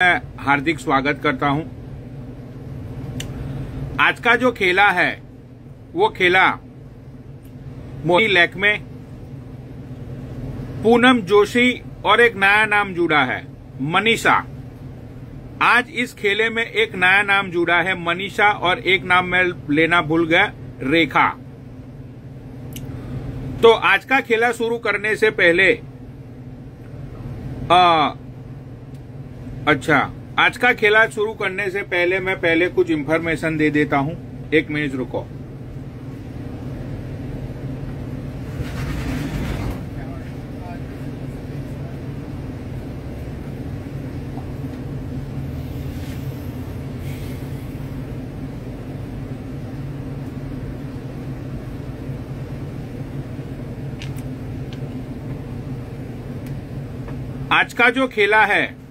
हार्दिक स्वागत करता हूँ। आज का जो खेला है वो खेला मोही लैक में पूनम जोशी और एक नया नाम जुड़ा है मनीषा। आज इस खेले में एक नया नाम जुड़ा है मनीषा और एक नाम मैं लेना भूल गया रेखा। तो आज का खेला शुरू करने से पहले आ, अच्छा आज का खेला शुरू करने से पहले मैं पहले कुछ इंफॉर्मेशन दे देता हूँ। एक मिनट रुको। आज का जो खेला है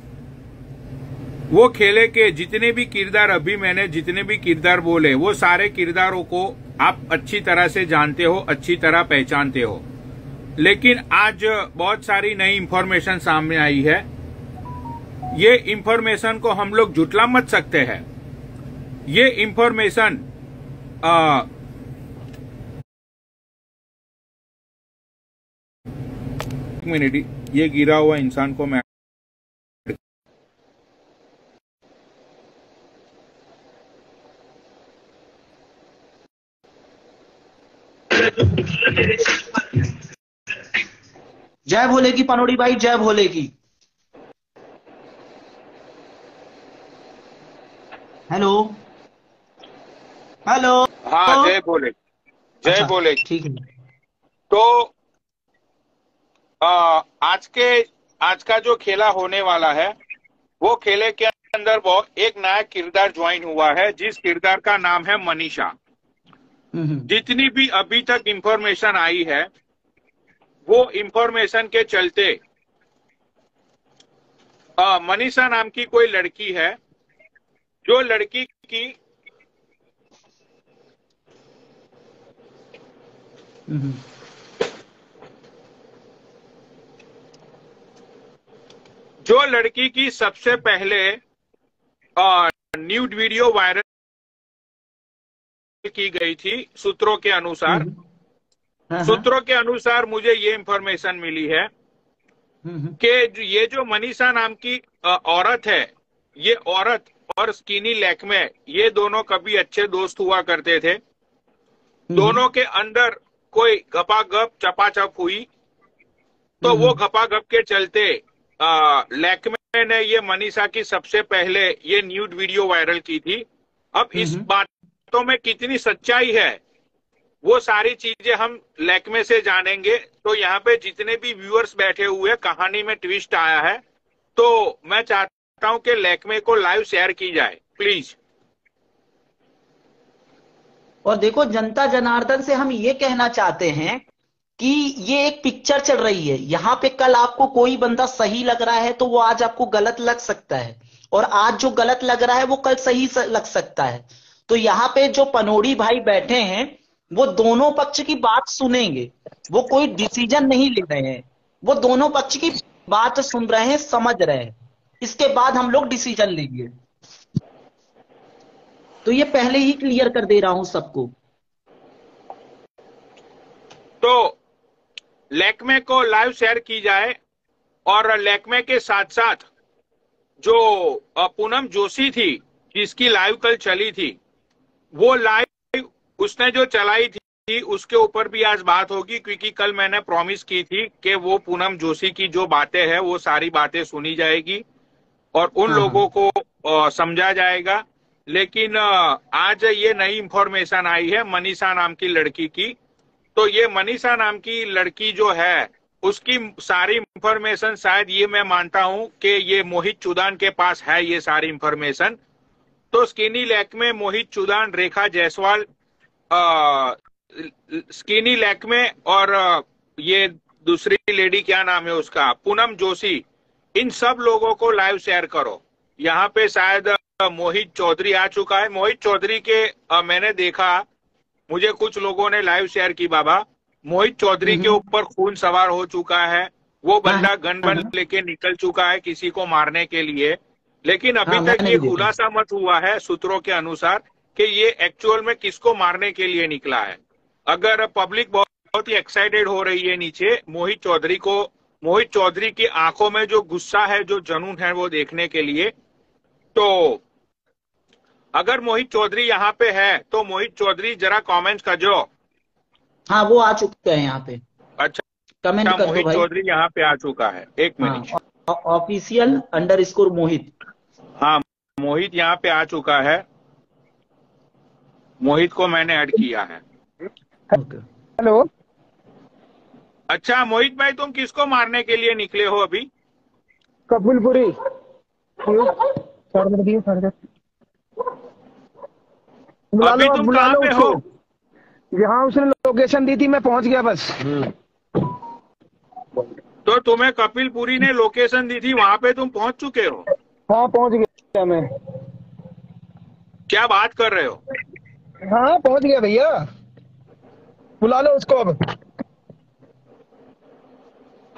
वो खेले के जितने भी किरदार अभी मैंने जितने भी किरदार बोले, वो सारे किरदारों को आप अच्छी तरह से जानते हो, अच्छी तरह पहचानते हो। लेकिन आज बहुत सारी नई इंफॉर्मेशन सामने आई है। ये इंफॉर्मेशन को हम लोग जुटला मत सकते हैं। ये इंफॉर्मेशन मिनट, ये गिरा हुआ इंसान को मैं जय भोले की पनोड़ी भाई जय भोले की हेलो। हेलो। हाँ जय बोले जय अच्छा, बोले ठीक है। तो आ, आज के आज का जो खेला होने वाला है वो खेले के अंदर वो एक नया किरदार ज्वाइन हुआ है जिस किरदार का नाम है मनीषा। जितनी भी अभी तक इंफॉर्मेशन आई है वो इंफॉर्मेशन के चलते मनीषा नाम की कोई लड़की है जो लड़की की हम्म, हम्म, जो लड़की की सबसे पहले न्यूड वीडियो वायरल की गई थी सूत्रों के अनुसार। हम्म, हाँ, हाँ, सूत्रों के अनुसार मुझे ये इंफॉर्मेशन मिली है हम्म, हम्म, कि ये जो मनीषा नाम की औरत है ये औरत और स्कीनी लैकमे ये दोनों कभी अच्छे दोस्त हुआ करते थे। दोनों के अंदर कोई गपागप चपाचप हुई तो हम्म। वो गपागप के चलते लैकमे ने ये मनीषा की सबसे पहले ये न्यूड वीडियो वायरल की थी। अब इस हम्म। बातों में कितनी सच्चाई है, वो सारी चीज़ें हम लैकमे से जानेंगे। तो यहाँ पे जितने भी व्यूअर्स बैठे हुए कहानी में ट्विस्ट आया है तो मैं चाहता हूँ कि लैकमे को लाइव शेयर की जाए प्लीज़ और देखो, जनता जनार्दन से हम ये कहना चाहते हैं कि ये एक पिक्चर चल रही है। यहाँ पे कल आपको कोई बंदा सही लग रहा है तो वो आज आपको गलत लग सकता है। और आज जो गलत लग रहा है, वो कल सही लग सकता है। तो यहाँ पे जो पनोड़ी भाई बैठे हैं, वो दोनों पक्ष की बात सुनेंगे। वो कोई डिसीज़न नहीं ले रहे हैं। वो दोनों पक्ष की बात सुन रहे हैं, समझ रहे हैं। इसके बाद हम लोग डिसीज़न लेंगे। तो ये पहले ही क्लियर कर दे रहा हूँ सबको। तो लैकमे को लाइव शेयर की जाए और लैकमे के साथ साथ जो पूनम जोशी थी, जिसकी लाइव कल चली थी वो लाइव उसने जो चलाई थी उसके ऊपर भी आज बात होगी क्योंकि कल मैंने प्रॉमिस की थी कि वो पूनम जोशी की जो बातें हैं वो सारी बातें सुनी जाएगी और उन हाँ, लोगों को समझा जाएगा। लेकिन आज ये नई इंफॉर्मेशन आई है मनीषा नाम की लड़की की। तो ये मनीषा नाम की लड़की जो है उसकी सारी इंफॉर्मेशन शायद ये मैं मानता हूँ कि ये मोहित चुदान के पास है ये सारी इंफॉर्मेशन तो स्किनी लैक में मोहित चुदान रेखा जायसवाल स्किनी लैक में और अ, ये दूसरी लेडी क्या नाम है उसका? पूनम जोशी। इन सब लोगों को लाइव शेयर करो। यहाँ पे शायद मोहित चौधरी आ चुका है। मोहित चौधरी के अ, मैंने देखा मुझे कुछ लोगों ने लाइव शेयर की बाबा। मोहित चौधरी के हम्म। ऊपर खून सवार हो चुका है। वो बंदा हाँ, गन हाँ। बन लेके निकल चुका है किसी को मारने के लिए। लेकिन अभी हाँ, तक ये खुलासा मत हुआ है सूत्रों के अनुसार कि ये एक्चुअल में किसको मारने के लिए निकला है। अगर पब्लिक बहुत, बहुत ही एक्साइटेड हो रही है नीचे मोहित चौधरी को मोहित चौधरी की आँखों में जो गुस्सा है जो जनून है वो देखने के लिए तो अगर मोहित चौधरी यहाँ पे है तो मोहित चौधरी जरा कमेंट्स कर जो हाँ वो आ चुके हैं यहाँ पे। अच्छा कमेंट मोहित चौधरी यहाँ पे आ चुका है। एक मिनट हाँ ऑफिशियल अंडर स्कोर मोहित हाँ मोहित यहाँ पे आ चुका है। मोहित को मैंने ऐड किया है। हेलो अच्छा मोहित भाई तुम किसको मारने के लिए निकले हो अभी? बुला अभी तुम कहाँ पे हो? जहाँ उसने लोकेशन दी थी मैं पहुँच गया बस। तो तुम्हें कपिलपुरी ने लोकेशन दी थी वहाँ पे तुम पहुँच चुके हो? हाँ पहुँच गया मैं। क्या बात कर रहे हो? हाँ पहुँच गया भैया। बुला लो उसको अब।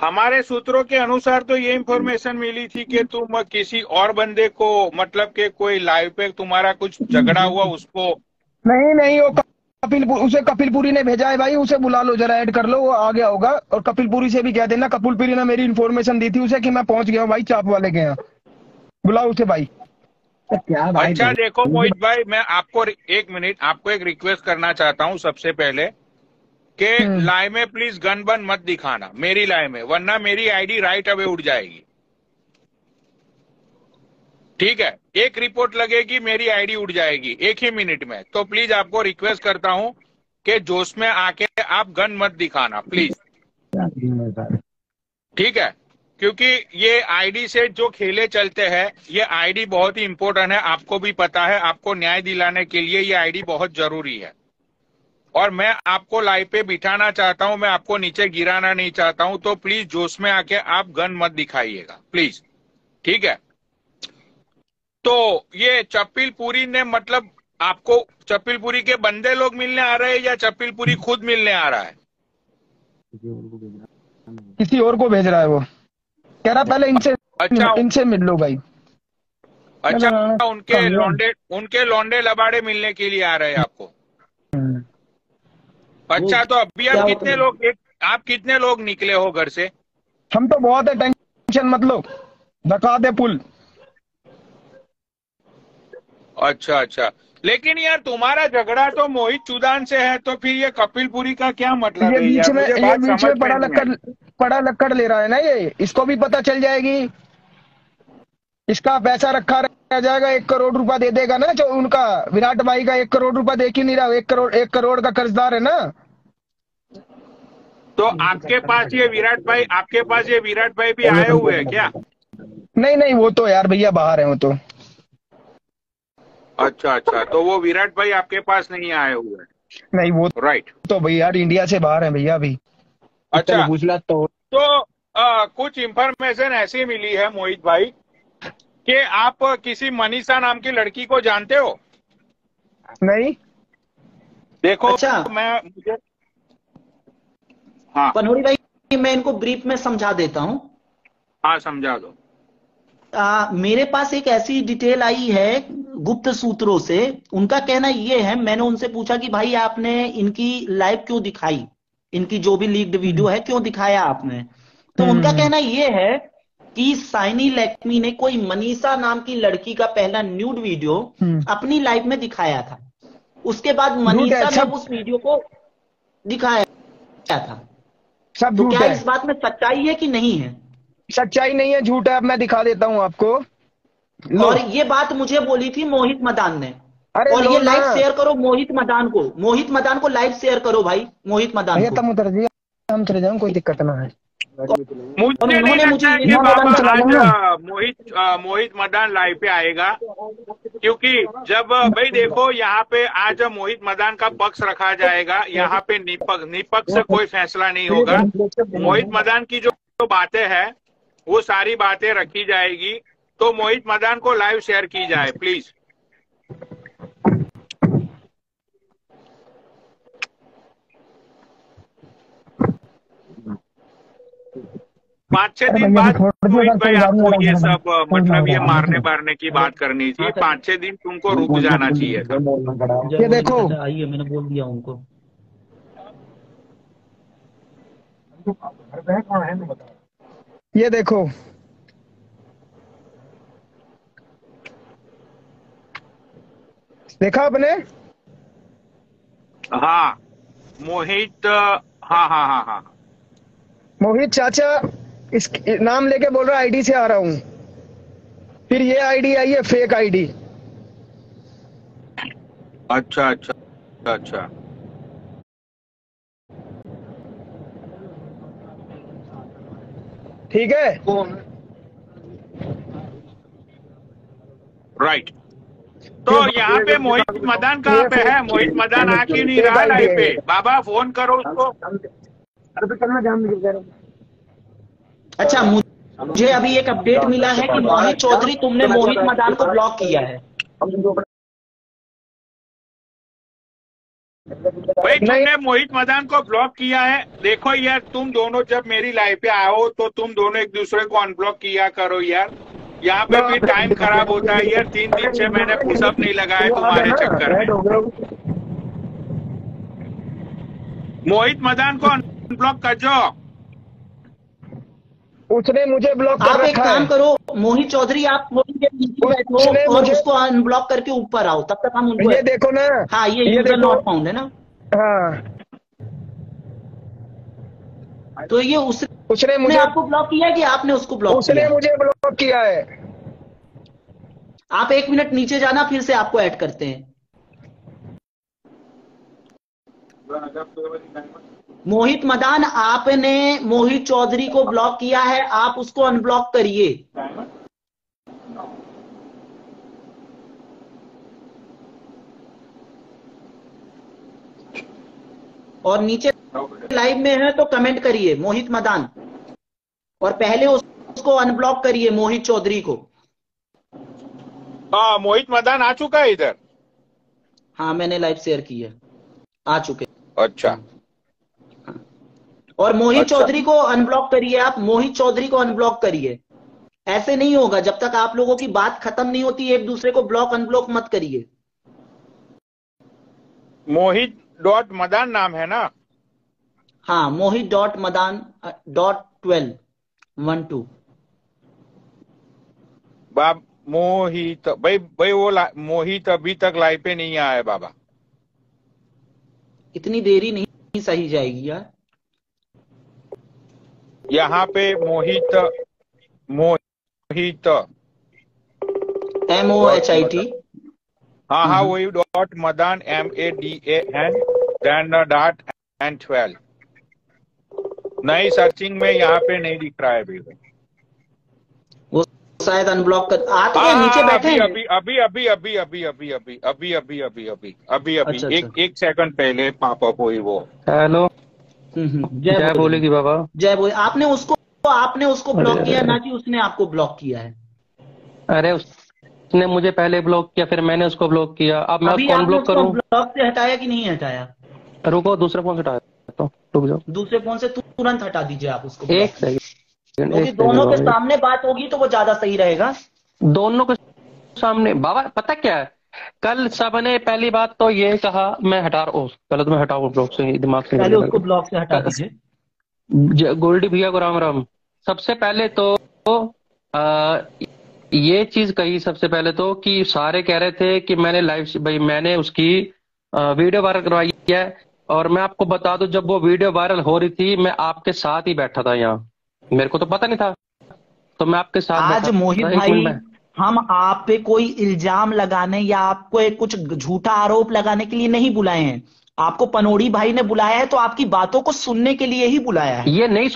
हमारे सूत्रों के अनुसार तो ये इन्फॉर्मेशन मिली थी कि तुम किसी और बंदे को मतलब के कोई लाइव पे तुम्हारा कुछ झगड़ा हुआ उसको नहीं नहीं वो कपिलपुर उसे कपिलपुरी ने भेजा है भाई उसे बुला लो जरा ऐड कर लो वो आ गया होगा। और कपिलपुरी से भी कह देना कपिलपुरी ने मेरी इन्फॉर्मेशन दी थी उसे कि मैं पहुँच गया हूँ भाई चाप वाले के यहाँ। बुलाओ उसे भाई। क्या भाई अच्छा देखो मोहित भाई मैं आपको एक मिनट आपको एक रिक्वेस्ट करना चाहता हूँ सबसे पहले कि हम्म। लाइव में प्लीज़ गन बन मत दिखाना मेरी लाइव में वरना मेरी आईडी राइट अवे उड़ जाएगी। ठीक है, एक रिपोर्ट लगेगी, मेरी आईडी उड़ जाएगी, एक ही मिनट में। तो प्लीज़ आपको रिक्वेस्ट करता हूँ कि जोश में आके आप गन मत दिखाना प्लीज़ ठीक है, क्योंकि ये आईडी से जो खेले चलते हैं, ये आईडी बहुत ही इम्पोर्टेंट है। आपको भी पता है, आपको न्याय दिलाने के लिए ये आईडी बहुत ज़रूरी है। और मैं आपको लाइव पे बिठाना चाहता हूँ, मैं आपको नीचे गिराना नहीं चाहता हूँ तो प्लीज़ जोश में आके आप गन मत दिखाइएगा प्लीज़ ठीक है तो ये चपिलपुरी ने मतलब आपको चपिलपुरी के बंदे लोग मिलने आ रहे हैं या चपिलपुरी खुद मिलने आ रहा है? किसी और को भेज रहा है वो। कह रहा पहले इनसे अच्छा। इनसे मिल लो भाई। अच्छा उनके। लौंडे उनके लौंडे लबाड़े मिलने के लिए आ रहे हैं आपको। अच्छा तो अभी आप कितने लोग एक आप कितने लोग निकले हो घर से? हम तो बहुत है टेंशन मत लो। धका दे पुल। अच्छा अच्छा। लेकिन यार तुम्हारा झगड़ा तो मोहित चुदान से है तो फिर ये कपिलपुरी का क्या मतलब ये है? बीच में ये बीच में पड़ा। लक्कड़ पड़ा लक्कड़ ले रहा है ना ये? इसको भी पता चल जाएगी। इसका पैसा रखा रह जाएगा एक करोड़ रुपया दे देगा ना जो उनका विराट भाई का एक करोड़ रुपया देख ही नहीं रहा एक करोड़ एक करोड़ का कर्जदार है ना? तो आपके पास ये विराट भाई आपके पास ये विराट भाई भी आए हुए हैं क्या? नहीं नहीं वो तो यार भैया बाहर है वो तो। अच्छा अच्छा तो वो विराट भाई आपके पास नहीं आए हुए नहीं वो राइट तो भैया इंडिया से बाहर है भैया अभी। अच्छा। गुजरात तो तो आ, कुछ इंफॉर्मेशन ऐसी मिली है मोहित भाई कि आप किसी मनीषा नाम की लड़की को जानते हो? नहीं। देखो अच्छा। मैं मुझे हाँ। पनोरी भाई मैं इनको ब्रीफ में समझा देता हूँ। हाँ समझा दो। आ, मेरे पास एक ऐसी डिटेल आई है गुप्त सूत्रों से। उनका कहना ये है मैंने उनसे पूछा कि भाई आपने इनकी लाइव क्यों दिखाई? इनकी जो भी लीक्ड वीडियो है क्यों दिखाया आपने? तो हम्म। उनका कहना ये है कि साइनी लैक्मी ने कोई मनीषा नाम की लड़की का पहला न्यूड वीडियो हम्म। अपनी लाइव में दिखाया था। उसके बाद मनीषा ने उस वीडियो को दिखाया था। सब तो क्या इस बात में सच्चाई है कि नहीं है? सच्चाई नहीं है झूठ है अब मैं दिखा देता हूँ आपको। और ये बात मुझे बोली थी मोहित मदान ने। अरे और ये लाइव शेयर करो मोहित मदान को। मोहित मदान को लाइव शेयर करो भाई मोहित मदान भैया को। तुम उतर जाइए हम चले जाऊँ कोई दिक्कत ना है। मुझे उन्होंने मोहित मोहित मदान लाइव पे आएगा। क्योंकि जब भाई देखो यहाँ पे आज मोहित मदान का पक्ष रखा जाएगा यहाँ पे निपक्ष निपक्ष से कोई फैसला नहीं होगा। मोहित मदान की जो बातें हैं वो सारी बातें रखी जाएगी। तो मोहित मदान को लाइव शेयर की जाए प्लीज़ पाँच छह दिन बाद मोहित भाई आपको ये सब मतलब ये मारने मारने की बात करनी थी। तो- पाँच छह दिन तुमको रुक जाना चाहिए ये देखो। आइए मैंने बोल दिया उनको। ये देखो। देखा आपने? हाँ मोहित हाँ हाँ हाँ हाँ। मोहित चाचा इस नाम लेके बोल रहा आईडी से आ रहा हूँ। फिर ये आईडी आई है फेक आईडी अच्छा अच्छा अच्छा। ठीक है? राइट तो यहाँ पे मोहित मदान कहाँ पे है? मोहित मदान आ क्यों नहीं रहा लाइव पे। बाबा फ़ोन करो उसको। अच्छा मुझे अभी एक अपडेट मिला है कि मोहित चौधरी तुमने मोहित मदान को ब्लॉक किया है। तुमने मोहित मदान को ब्लॉक किया है। देखो यार तुम दोनों जब मेरी लाइफ पे आओ तो तुम दोनों एक दूसरे को अनब्लॉक किया करो यार। यहाँ पे भी टाइम खराब होता है यार। तीन दिन से मैंने पुशअप नहीं लगाया तुम्हारे चक्कर में। मोहित मदान को अनब्लॉक कर जो उसने मुझे ब्लॉक आप एक काम करो मोहित चौधरी आप बैठो और उसको अनब्लॉक करके ऊपर आओ। तब तक हम उनको ये देखो ना। हाँ ये ये यूज़र देखो। नॉट फाउंड है ना। हाँ। तो ये उसने उसने मुझे आपको ब्लॉक किया है कि आपने उसको ब्लॉक उसने किया? मुझे ब्लॉक किया है। आप एक मिनट नीचे जाना फिर से आपको ऐड करते हैं। मोहित मदान आपने मोहित चौधरी को ब्लॉक किया है आप उसको अनब्लॉक करिए। और नीचे लाइव में है तो कमेंट करिए मोहित मदान। और पहले उस- उसको अनब्लॉक करिए मोहित चौधरी को। हाँ मोहित मदान आ चुका है इधर। हाँ मैंने लाइव शेयर की है। आ चुके। अच्छा। और मोहित अच्छा। चौधरी को अनब्लॉक करिए आप मोहित चौधरी को अनब्लॉक करिए। ऐसे नहीं होगा जब तक आप लोगों की बात खत्म नहीं होती एक दूसरे को ब्लॉक अनब्लॉक मत करिए। मोहित डॉट मदान नाम है ना हाँ Mohit dot Madan dot twelve one two बाब मोहित भाई भाई वो मोहित अभी तक लाइव पे नहीं आया है बाबा। इतनी देरी नहीं सही जाएगी यार। यहाँ पे Mohit Mohit M O H I T हाँ हाँ हम्म। वही dot Madan M A D A N then dot N twelve नई सर्चिंग में यहाँ पे नहीं दिख रहा है अभी वो शायद अनब्लॉक कर आ तो हाँ, नीचे हाँ, बैठे अभी हैं अभी अभी अभी अभी अभी अभी अभी अभी अभी अभी अभी अभी अभी अच्छा, एक अच्छा। एक सेकंड पहले पापअप हुई वो हेलो हम्म, हम्म, जय बोले। बोलेगी बाबा जय बोले आपने उसको आपने उसको ब्लॉक किया ना कि उसने आपको ब्लॉक किया है अरे उसने मुझे पहले ब्लॉक किया फिर मैंने उसको ब्लॉक किया। अब मैं अनब्लॉक उसको करूँ? ब्लॉक से हटाया कि नहीं हटाया? रुको दूसरे फ़ोन से हटा देता हूँ। रुक जाओ। दूसरे फ़ोन से तुरंत हटा दीजिए आप उसको एक सेकंड क्योंकि दोनों के सामने बात होगी तो वो ज़्यादा सही रहेगा। दोनों के सामने बाबा पता क्या है? कल सबने पहली बात तो ये कहा मैं हटा रहा हूँ गलत में हटाओ ब्लॉक से दिमाग से पहले उसको ब्लॉक से हटा दीजिए। गोल्डी भैया को राम राम। सबसे पहले तो आ, ये चीज़ कही सबसे पहले तो कि सारे कह रहे थे कि मैंने लाइव भाई मैंने उसकी वीडियो वायरल करवाई है और मैं आपको बता दूँ जब वो वीडियो वायरल हो रही थी मैं आपके साथ ही बैठा था यहाँ। मेरे को तो पता नहीं था। तो मैं आपके साथ आज मोहित भाई हम आप पे कोई इल्ज़ाम लगाने या आपको एक कुछ झूठा आरोप लगाने के लिए नहीं बुलाए हैं। आपको पनोड़ी भाई ने बुलाया है तो आपकी बातों को सुनने के लिए ही बुलाया है। ये नहीं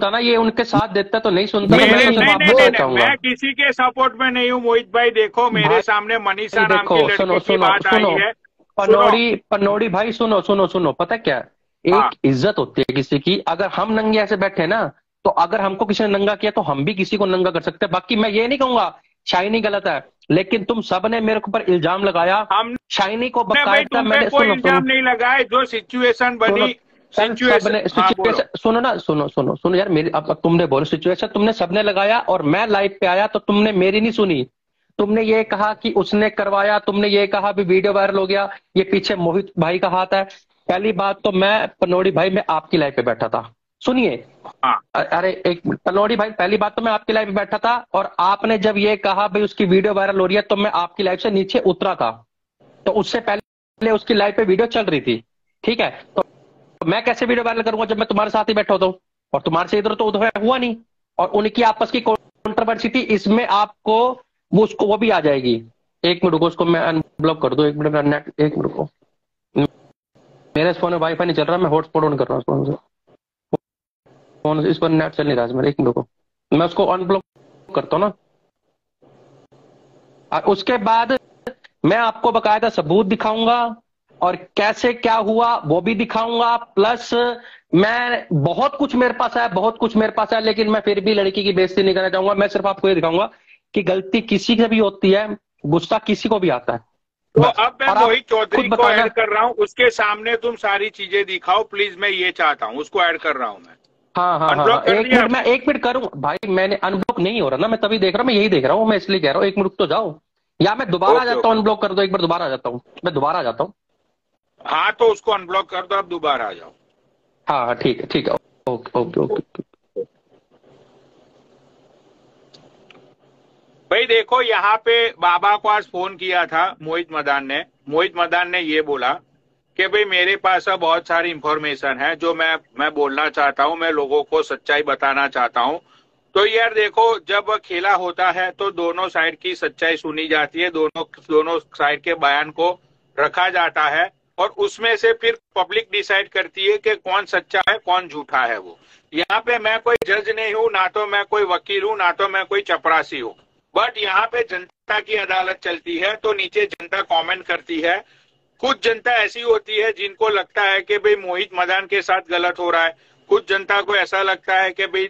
सुनता ना ये उनके साथ देता तो नहीं सुनता तो मेरे मैं नहीं सिर्फ़ नहीं नहीं, नहीं, मैं किसी के सपोर्ट में नहीं हूँ मोहित भाई देखो मेरे सामने मनीषा नाम की लड़की सुनो की सुनो बात सुनो आई है। पनौड़ी पनौड़ी भाई सुनो सुनो सुनो पता क्या? एक हाँ। इज़्ज़त होती है किसी की अगर हम नंगे ऐसे बैठे ना तो अगर हमको किसी ने नंगा किया तो हम भी किसी को नंगा कर सकते हैं। बाकी मैं ये नहीं कहूँगा शाइनी गलत है लेकिन तुम सबने मेरे ऊपर इल्ज़ाम लगाया हम शाइनी को बकायदा मैंने इल्ज़ाम नहीं लगाए जो सिचुएशन बनी सबने हाँ, सिचुएशन सुनो ना सुनो सुनो सुनो यार मेरी अब तुमने बोलो सिचुएशन तुमने सबने लगाया और मैं लाइव पे आया तो तुमने मेरी नहीं सुनी। तुमने ये कहा कि उसने करवाया तुमने ये कहा भी वीडियो वायरल हो गया ये पीछे मोहित भाई का हाथ है। पहली बात तो मैं पनोड़ी भाई मैं आपकी लाइव पे बैठा था। सुनिए। हाँ। अरे एक पनोड़ी भाई पहली बात तो मैं आपकी लाइव पे बैठा था और आपने जब ये कहा भाई उसकी वीडियो वायरल हो रही है तो मैं आपकी लाइव से नीचे उतरा था। तो उससे पहले उसकी लाइव पे वीडियो चल रही थी। ठीक है? तो मैं कैसे वीडियो वायरल करूँगा जब मैं तुम्हारे साथ ही बैठा होता हूँ? और तुम्हारे से इधर तो उधर हुआ नहीं। और उनकी आपस की कंट्रोवर्सी थी, इसमें आपको वो उसको, वो भी आ जाएगी। एक मिनट रुको, उसको मैं अनब्लॉक कर दूँ, एक मिनट नेट एक मिनट रुको। मेरे फ़ोन में वाईफाई नहीं चल रहा, मैं हॉटस्पॉट ऑन कर रहा हूँ फ़ोन से। इस पर नेट चल नहीं रहा मेरे एक मिनट रुको। मैं उसको अनब्लॉक करता हूँ ना। और उसके बाद मैं आपको बकायदा सबूत दिखाऊँगा और कैसे क्या हुआ वो भी दिखाऊँगा। प्लस मैं बहुत कुछ मेरे पास है बहुत कुछ मेरे पास है लेकिन मैं फिर भी लड़की की बेइज्जती नहीं करना चाहूँगा। मैं सिर्फ़ आपको ये दिखाऊँगा कि गलती किसी से भी होती है गुस्सा किसी को भी आता है। तो अब मैं मोहित चौधरी को ऐड कर रहा हूँ। उसके सामने तुम सारी चीज़ें दिखाओ प्लीज़ मैं ये चाहता हूँ उसको ऐड कर रहा हूँ मैं। हाँ हाँ हाँ। एक मिनट मैं एक मिनट करूँ। भाई मैंने अनब्लॉक नहीं हो रहा ना मैं तभी देख रहा हूँ मैं यही देख रहा हूँ मैं इसलिए कह रहा हूँ एक मिनट तो जाओ। या मैं दोबारा जाता हूँ अनब्लॉक कर दो एक बार दोबारा आ जाता हूँ। मैं दोबारा जाता हूँ। हाँ तो उसको अनब्लॉक कर दो आप दोबारा आ जाओ। हाँ हाँ ठीक है ठीक है। ओके ओके ओके भाई देखो यहाँ पे बाबा को आज फ़ोन किया था मोहित मदान ने। मोहित मदान ने ये बोला कि भाई मेरे पास अब बहुत सारी इंफॉर्मेशन है जो मैं मैं बोलना चाहता हूँ मैं लोगों को सच्चाई बताना चाहता हूँ। तो यार देखो जब खेला होता है तो दोनों साइड की सच्चाई सुनी जाती है दोनों दोनों साइड के बयान को रखा जाता है। और उसमें से फिर पब्लिक डिसाइड करती है कि कौन सच्चा है, कौन झूठा है वो। यहाँ पे मैं कोई जज नहीं हूँ, ना तो मैं कोई वकील हूँ, ना तो मैं कोई चपरासी हूँ। बट यहाँ पे जनता की अदालत चलती है तो नीचे जनता कमेंट करती है। कुछ जनता ऐसी होती है जिनको लगता है कि भाई मोहित मदान के साथ गलत हो रहा है। कुछ जनता को ऐसा लगता है कि भाई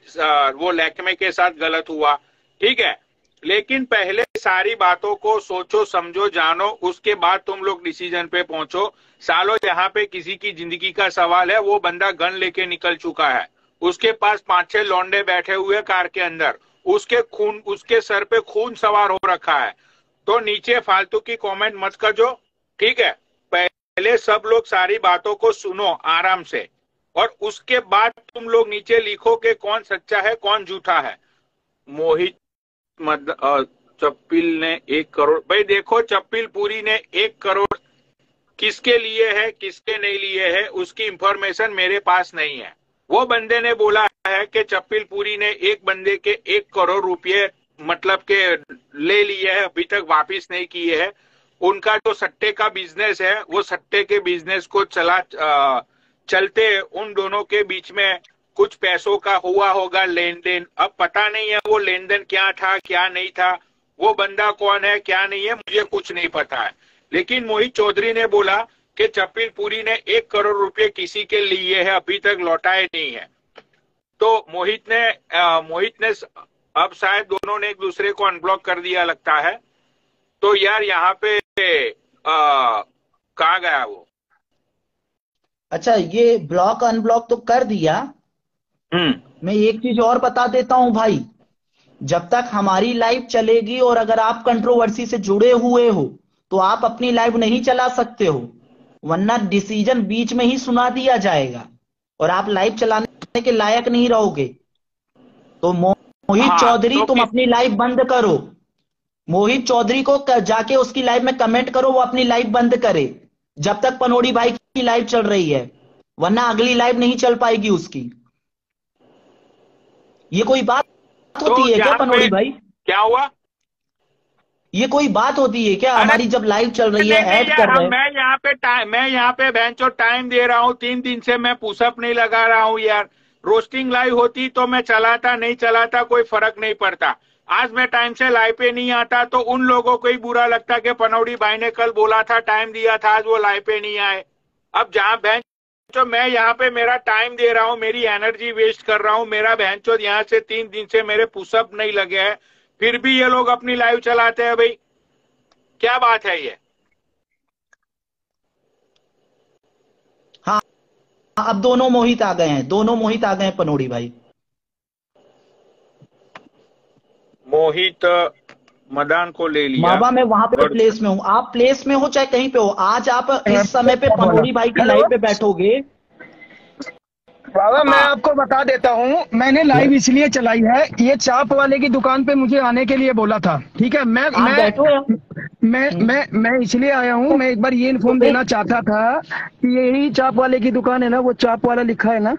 वो लहकमे के साथ गलत हुआ। ठीक है? लेकिन पहले सारी बातों को सोचो, समझो, जानो, उसके बाद तुम लोग डिसीज़न पे पहुंचो। सालों यहाँ पे किसी की ज़िंदगी का सवाल है, वो बंदा गन लेके निकल चुका है। उसके पास पाँच छह लौंडे बैठे हुए कार के अंदर। उसके खून, उसके सर पे खून सवार हो रखा है। तो नीचे फालतू की कमेंट मत करजो ठीक है? पहले सब लोग सारी बातों को सुनो आराम से। और उसके बाद तुम लोग नीचे लिखो कि कौन सच्चा है, कौन झूठा है। मोहित मद चप्पिल ने एक करोड़, भाई देखो चप्पिल पूरी ने एक करोड़ किसके लिए है, किसके नहीं लिए है, उसकी इंफॉर्मेशन मेरे पास नहीं है। वो बंदे ने बोला है कि चप्पिल पूरी ने एक बंदे के एक करोड़ रुपए मतलब के ले लिए है, अभी तक वापिस नहीं किए है। उनका जो सट्टे का बिज़नेस है, वो सट्टे के बिज़नेस को चला चलते उन दोनों के बीच में कुछ पैसों का हुआ होगा लेन देन अब पता नहीं है वो लेन देन क्या था क्या नहीं था। वो बंदा कौन है क्या नहीं है मुझे कुछ नहीं पता है। लेकिन मोहित चौधरी ने बोला कि चप्पिल पुरी ने एक करोड़ रुपए किसी के लिए है अभी तक लौटाए नहीं है। तो मोहित ने अ, मोहित ने अब शायद दोनों ने एक दूसरे को अनब्लॉक कर दिया लगता है। तो यार यहाँ पे आ, कहा गया वो? अच्छा ये ब्लॉक अनब्लॉक तो कर दिया मैं एक चीज़ और बता देता हूँ भाई जब तक हमारी लाइफ चलेगी और अगर आप कंट्रोवर्सी से जुड़े हुए हो तो आप अपनी लाइफ नहीं चला सकते हो वरना डिसीज़न बीच में ही सुना दिया जाएगा और आप लाइफ चलाने के लायक नहीं रहोगे। तो मोहित हाँ, चौधरी तो तुम अपनी लाइफ बंद करो। मोहित चौधरी को क- जाके उसकी लाइफ में कमेंट करो वो अपनी लाइफ बंद करे जब तक पनोड़ी भाई की लाइफ चल रही है वरना अगली लाइफ नहीं चल पाएगी उसकी। ये कोई बात होती है क्या पनोड़ी भाई? क्या हुआ? ये कोई बात होती है क्या? हमारी जब लाइव चल रही है ऐड कर रहे हैं। मैं यहाँ पे टाइम मैं यहाँ पे बेंच टाइम दे रहा हूँ। तीन दिन से मैं पुशअप नहीं लगा रहा हूँ यार। रोस्टिंग लाइव होती तो मैं चलाता नहीं चलाता कोई फ़र्क नहीं पड़ता। आज मैं टाइम से लाइव पे नहीं आता तो उन लोगों को ही बुरा लगता कि पनौड़ी भाई ने कल बोला था टाइम दिया था आज वो लाइव पे नहीं आए। अब जहाँ बहन तो मैं यहाँ पे मेरा टाइम दे रहा हूँ मेरी एनर्जी वेस्ट कर रहा हूँ। मेरा बहन चोद यहाँ से तीन दिन से मेरे पुशअप नहीं लगे हैं। फिर भी ये लोग अपनी लाइव चलाते हैं भाई। क्या बात है ये? हाँ अब दोनों मोहित आ गए हैं। दोनों मोहित आ गए हैं पनोड़ी भाई। मोहित मदान को ले लिया। बाबा मैं वहाँ पे और- प्लेस में हूँ। आप प्लेस में हो चाहे कहीं पे हो आज आप इस समय पे पनोड़ी भाई की लाइव पे बैठोगे। बाबा मैं हाँ। आपको बता देता हूँ मैंने लाइव इसलिए चलाई है ये चाप वाले की दुकान पे मुझे आने के लिए बोला था। ठीक है? मैं मैं मैं मैं मैं इसलिए आया हूँ मैं एक बार ये इन्फॉर्म देना चाहता था कि यही चाप वाले की दुकान है ना वो चाप वाला लिखा है ना?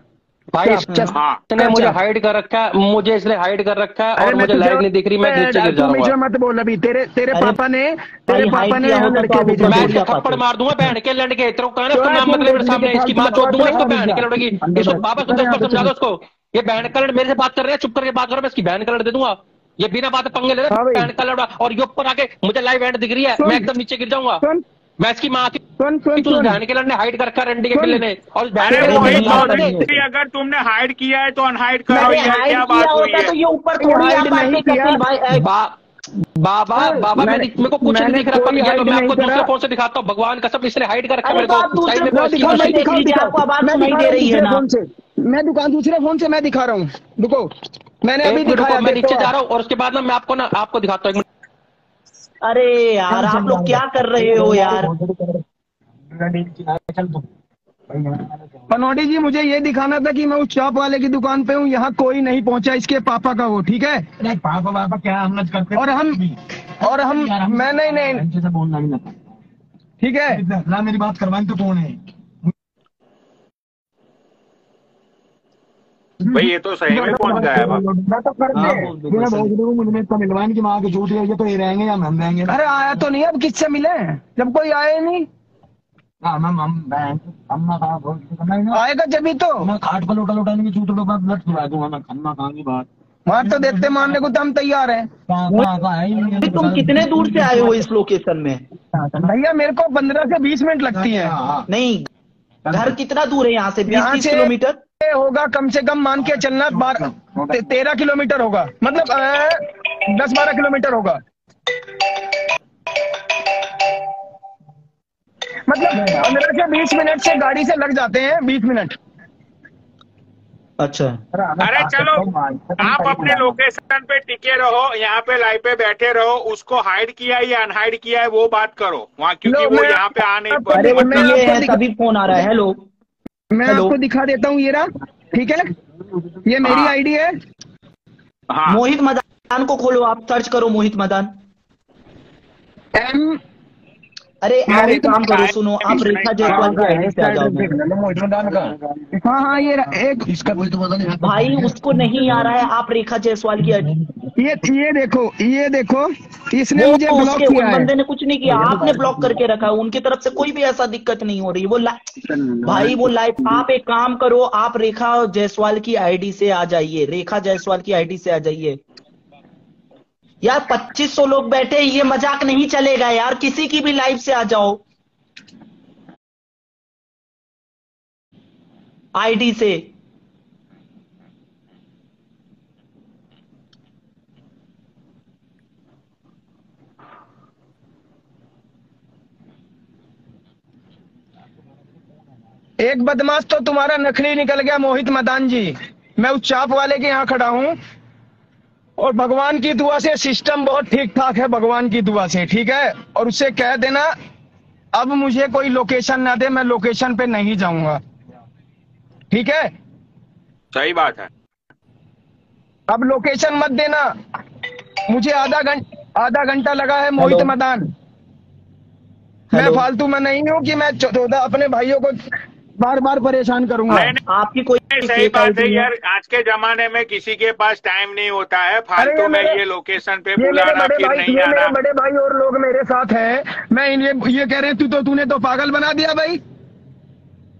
भाई चाप- हाँ। इसने मुझे हाइड कर रखा है मुझे इसलिए हाइड कर रखा है और मुझे तुझे- लाइव नहीं दिख रही मैं नीचे गिर जा तू रहा मुझे हूँ मत बोल अभी तेरे तेरे पापा ने तेरे पापा ने होता तो लड़के भेजे मैं इसके थप्पड़ मार दूँगा बहन के लड़के तेरे को कहना क्यों उसको नाम तुम मतलब मेरे सामने इसकी माँ चोद दूँगा इसको बहन के लड़की। इसको बैठ। समझा दो उसको ये बहन का लड़ मेरे से बात कर रहे हैं चुप करके बात करो मैं इसकी बहन का लड़ दे दूँगा। ये बिना बात पंगे ले रहे हाँ भाई। बहन का लड़ा और ये ऊपर आके मुझे लाइव एंड दिख रही है मैं एकदम नीचे गिर जाऊँगा। मैं इसकी माँ की सुन सुन तुझ सुन। बहन के लड़ने हाइड कर रखा है रंडी के। पिल्ले ने और नहीं नहीं अगर तुमने हाइड किया है तो अनहाइड करो क्या बात हुई होता तो ये ऊपर थोड़ी हाइड नहीं किया। बाबा बाबा मैं मेरे को कुछ नहीं दिख रहा कभी तो मैं आपको दूसरे फ़ोन से दिखाता हूँ। भगवान का सब इसलिए हाइड कर रखा है मेरे को साइड में स्क्रीन दिखाओ, नहीं देख लीजिए, दिखाओ, आपको आवाज़ मैं सुनाई दे रही है ना। मैं दुकान दूसरे फ़ोन से मैं दिखा रहा हूँ। रुको मैंने अभी दिखाया मैं नीचे जा रहा हूँ और उसके बाद ना मैं आपको ना आपको दिखाता हूँ। अरे यार आप लोग क्या कर रहे हो यार? पनौटी जी मुझे ये दिखाना था कि मैं उस शॉप वाले की दुकान पे हूँ यहाँ कोई नहीं पहुँचा इसके पापा का वो ठीक है? नहीं पापा पापा क्या हम करते और हम और हम मैं नहीं नहीं। ठीक है? ना मेरी बात करवाई तो कौन है? भाई ये तो सही में पहुँच गया है? बाबा तो कर हाँ, दे बोल दो, मैं तो कि माँ के झूठ है ये तो ये रहेंगे या हम रहेंगे? अरे आया तो नहीं अब किससे मिले? जब कोई आए नहीं। हाँ हम हम बैंक हम ना कहा बहुत करना ही ना आएगा जब तो। मैं खाट पर लोटा लोटाने की झूठ लोटा ब्लड छुड़ा दूँगा मैं खन्ना कहाँ की बात। मार तो देखते मारने को तो हम तैयार हैं। है ही तुम कितने दूर से आए हो इस लोकेशन में? भैया मेरे को पंद्रह से बीस मिनट लगती है। हाँ, नहीं घर कितना दूर है यहाँ से? बीस किलोमीटर? होगा कम से कम मान के चलना बारह ते, तेरह किलोमीटर होगा। मतलब दस बारह किलोमीटर होगा। मतलब पंद्रह से बीस मिनट से गाड़ी से लग जाते हैं बीस मिनट। अच्छा। अरे चलो आप अपने लोकेशन पे टिके रहो यहाँ पे लाइव पे बैठे रहो उसको हाइड किया है या अनहाइड किया है वो बात करो। वहाँ क्योंकि वो यहाँ पे आ नहीं अरे, अरे पाते मैं ये आपको है दिखा- तभी फ़ोन आ रहा है हेलो मैं Hello. आपको दिखा देता हूँ ये रहा। ठीक है? ये मेरी हाँ। आईडी है। हाँ। मोहित मदान को खोलो आप सर्च करो मोहित मदान। एम अरे आप एक काम करो सुनो आप रेखा जायसवाल की आईडी पे आ जाओ हाँ? हाँ ये एक इसका कोई तो पता नहीं भाई उसको नहीं आ रहा है आप रेखा जायसवाल की आईडी ये ये देखो ये देखो इसने मुझे ब्लॉक किया है। बंदे ने कुछ नहीं किया आपने ब्लॉक करके रखा है उनकी तरफ़ से कोई भी ऐसा दिक्कत नहीं हो रही वो. भाई वो लाइव आप एक काम करो आप रेखा जायसवाल की आईडी से आ जाइए रेखा जायसवाल की आईडी से आ जाइए। यार 2500 लोग बैठे, ये मज़ाक नहीं चलेगा यार, किसी की भी लाइव से आ जाओ। आईडी से। एक बदमाश तो तुम्हारा नखली निकल गया, मोहित मदान जी। मैं उस चाप वाले के यहाँ खड़ा हूँ। और भगवान की दुआ से सिस्टम बहुत ठीक ठाक है भगवान की दुआ से ठीक है? और उससे कह देना अब मुझे कोई लोकेशन ना दे मैं लोकेशन पे नहीं जाऊँगा। ठीक है? सही बात है। अब लोकेशन मत देना। मुझे आधा घंटा आधा घंटा लगा है मोहित। मदान। मैं फालतू में नहीं हूँ कि मैं चौदह अपने भाइयों को बार बार परेशान करूँगा। नहीं, नहीं, आपकी कोई सही बात है यार आज के जमाने में किसी के पास टाइम नहीं होता है। फालतू में ये लोकेशन पे बुलाना बड़े फिर नहीं मेरे आना। बड़े भाई और लोग मेरे साथ हैं। मैं इन ये ये कह रहे हैं तू तो तूने तो पागल बना दिया भाई।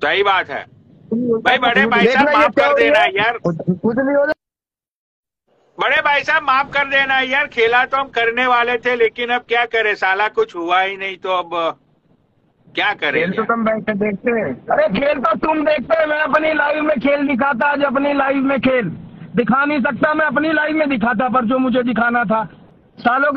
सही बात है। भाई बड़े भाई साहब माफ़ कर देना यार। कुछ भी हो बड़े भाई साहब माफ़ कर देना यार। खेला तो हम करने वाले थे लेकिन अब क्या करे? साला कुछ हुआ ही नहीं तो अब क्या करें खेल तो तुम बैठ के देखते हैं। अरे खेल तो तुम देखते हैं। मैं अपनी लाइव में खेल दिखाता आज अपनी लाइव में खेल। दिखा नहीं सकता मैं अपनी लाइव में दिखाता पर जो मुझे दिखाना था। सालों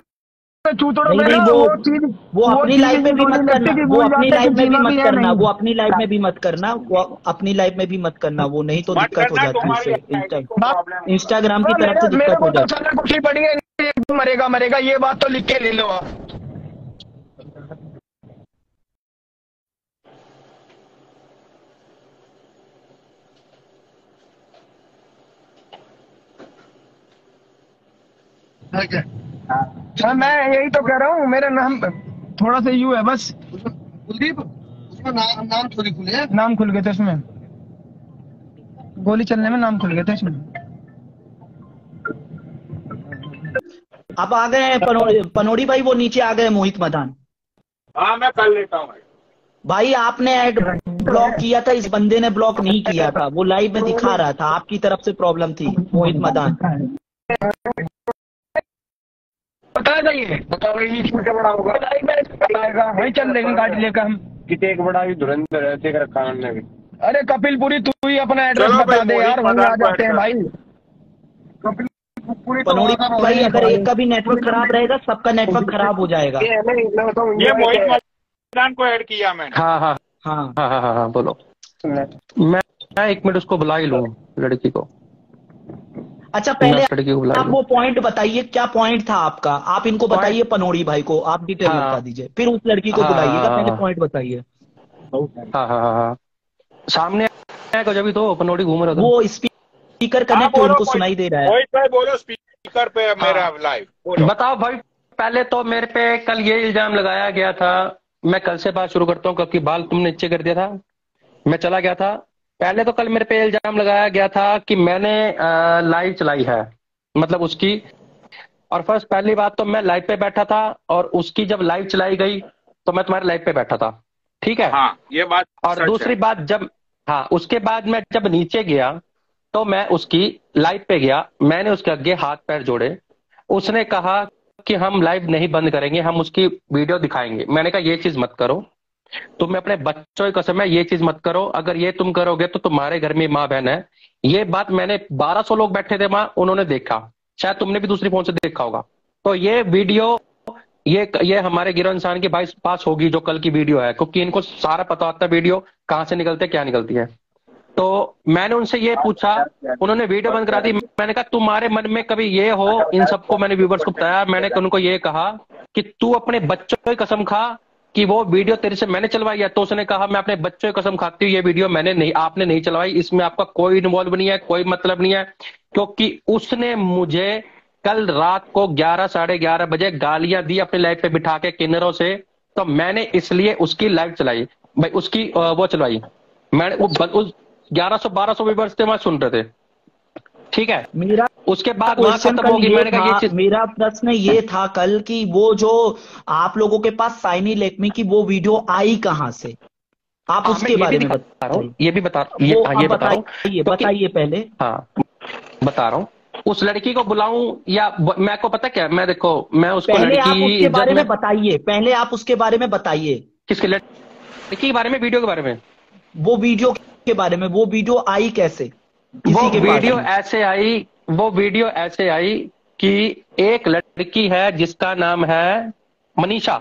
चूतड़ो नहीं में वो वो चीज़ वो अपनी चीज़ लाइफ में भी मत करना वो अपनी लाइफ में भी मत करना वो अपनी लाइफ में भी मत करना वो अपनी लाइफ में भी मत करना वो नहीं तो दिक्कत हो जाती है को इंस्टाग्राम की तरफ़ से मेरे दिक्कत हो तो जाती। है मरेगा मरेगा ये बात तो लिख के ले लो आप। हाँ। मैं यही तो कह रहा हूँ मेरा नाम थोड़ा सा यू है बस। कुलदीप? उसमें नाम नाम थोड़ी खुले हैं। नाम खुल गए थे उसमें। गोली चलने में नाम खुल गए थे उसमें। अब आ गए हैं पनोड़ी पनोड़ी भाई वो नीचे आ गए मोहित मदान। हाँ मैं कर लेता हूँ भाई आपने ऐड ब्लॉक किया था इस बंदे ने ब्लॉक नहीं किया था। वो लाइव में दिखा रहा था आपकी तरफ़ से प्रॉब्लम थी मोहित मदान। बताया ये बताओ ये छोटा बड़ा होगा? बताएगा वही चल लेंगे गाड़ी लेकर हम। कितने एक बड़ा भी धुरंधर है देख रखा हमने भी। अरे कपिल पुरी तू ही अपना एड्रेस बता दे यार मदान आ जाते हैं भाई। पूरी तो पनोड़ी भाई अगर एक का भी नेटवर्क खराब रहेगा सबका नेटवर्क खराब हो जाएगा। ये नहीं मैं बताऊँ ये मोहित मैदान को ऐड किया मैंने। हाँ हाँ। हाँ। हाँ हाँ हाँ हाँ बोलो। मैं मैं एक मिनट उसको बुला ही लूँ लड़की को। अच्छा पहले आप वो पॉइंट बताइए क्या पॉइंट था आपका? आप इनको बताइए पनोड़ी भाई को आप डिटेल हाँ। बता दीजिए। फिर उस लड़की को हाँ, बुलाइएगा हाँ, पहले हाँ। पॉइंट बताइए। हाँ हाँ हाँ हाँ। सामने जब भी तो पनौड़ी घूम रहा था। वो स्पीकर हाँ, कनेक्ट उनको सुनाई दे रहा है। भाई बोलो स्पीकर पे मेरा लाइव बताओ भाई पहले तो मेरे पे कल ये इल्ज़ाम लगाया गया था। मैं कल से बात शुरू करता हूँ क्योंकि बाल तुमने नीचे कर दिया था। मैं चला गया था। पहले तो कल मेरे पे इल्ज़ाम लगाया गया था कि मैंने लाइव चलाई है मतलब उसकी। और फ़र्स्ट पहली बात तो मैं लाइव पे बैठा था और उसकी जब लाइव चलाई गई तो मैं तुम्हारे लाइव पे बैठा था। ठीक है? हाँ ये बात और दूसरी बात जब हाँ उसके बाद मैं जब नीचे गया तो मैं उसकी लाइव पे गया। मैंने उसके आगे हाथ पैर जोड़े। उसने कहा कि हम लाइव नहीं बंद करेंगे हम उसकी वीडियो दिखाएँगे। मैंने कहा ये चीज़ मत करो। तुम अपने बच्चों की कसम है, ये चीज़ मत करो। अगर ये तुम करोगे तो तुम्हारे घर में माँ बहन है। ये बात मैंने 1200 लोग बैठे थे वहाँ उन्होंने देखा। शायद तुमने भी दूसरी फ़ोन से देखा होगा। तो ये वीडियो, ये ये हमारे गिरो इंसान के भाई पास होगी जो कल की वीडियो है, क्योंकि इनको सारा पता होता है वीडियो कहाँ से निकलते क्या निकलती है। तो मैंने उनसे ये पूछा, उन्होंने वीडियो बंद करा दी। मैंने कहा, तुम्हारे मन में कभी ये हो, इन सबको मैंने व्यूवर्स को बताया, मैंने उनको ये कहा कि तू अपने बच्चों की कसम खा कि वो वीडियो तेरे से मैंने चलवाई है तो उसने कहा, मैं अपने बच्चों की कसम खाती हूँ, ये वीडियो मैंने नहीं, आपने नहीं चलवाई। इसमें आपका कोई इन्वॉल्व नहीं है, कोई मतलब नहीं है, क्योंकि उसने मुझे कल रात को ग्यारह, साढ़े ग्यारह बजे गालियाँ दी अपने लाइफ पे बिठा के किन्नरों से तो मैंने इसलिए उसकी लाइव चलाई। भाई, उसकी वो चलवाई। मैंने वो उस ग्यारह सौ, बारह सौ व्यूवर्स थे, वहाँ सुन रहे थे। ठीक है? मेरा उसके बाद वहाँ खत्म होगी मैंने कहा ये चीज़ मेरा प्रश्न ये था कल कि वो जो आप लोगों के पास साइनी लेकमी की वो वीडियो आई कहाँ से? आप हाँ, उसके बारे में बता रहा हूँ। ये भी बता ये, वो हाँ, ये बता रहा हूँ। बताइए पहले। हाँ बता रहा हूँ। उस लड़की को बुलाऊं या मैं को पता क्या मैं देखो मैं उसको पहले लड़की आप उसके बारे में बताइए पहले आप उसके बारे में बताइए। किसके लड़की के बारे में वीडियो के बारे में? वो वीडियो के बारे में वो वीडियो आई कैसे? वो वीडियो ऐसे आई वो वीडियो ऐसे आई कि एक लड़की है जिसका नाम है मनीषा।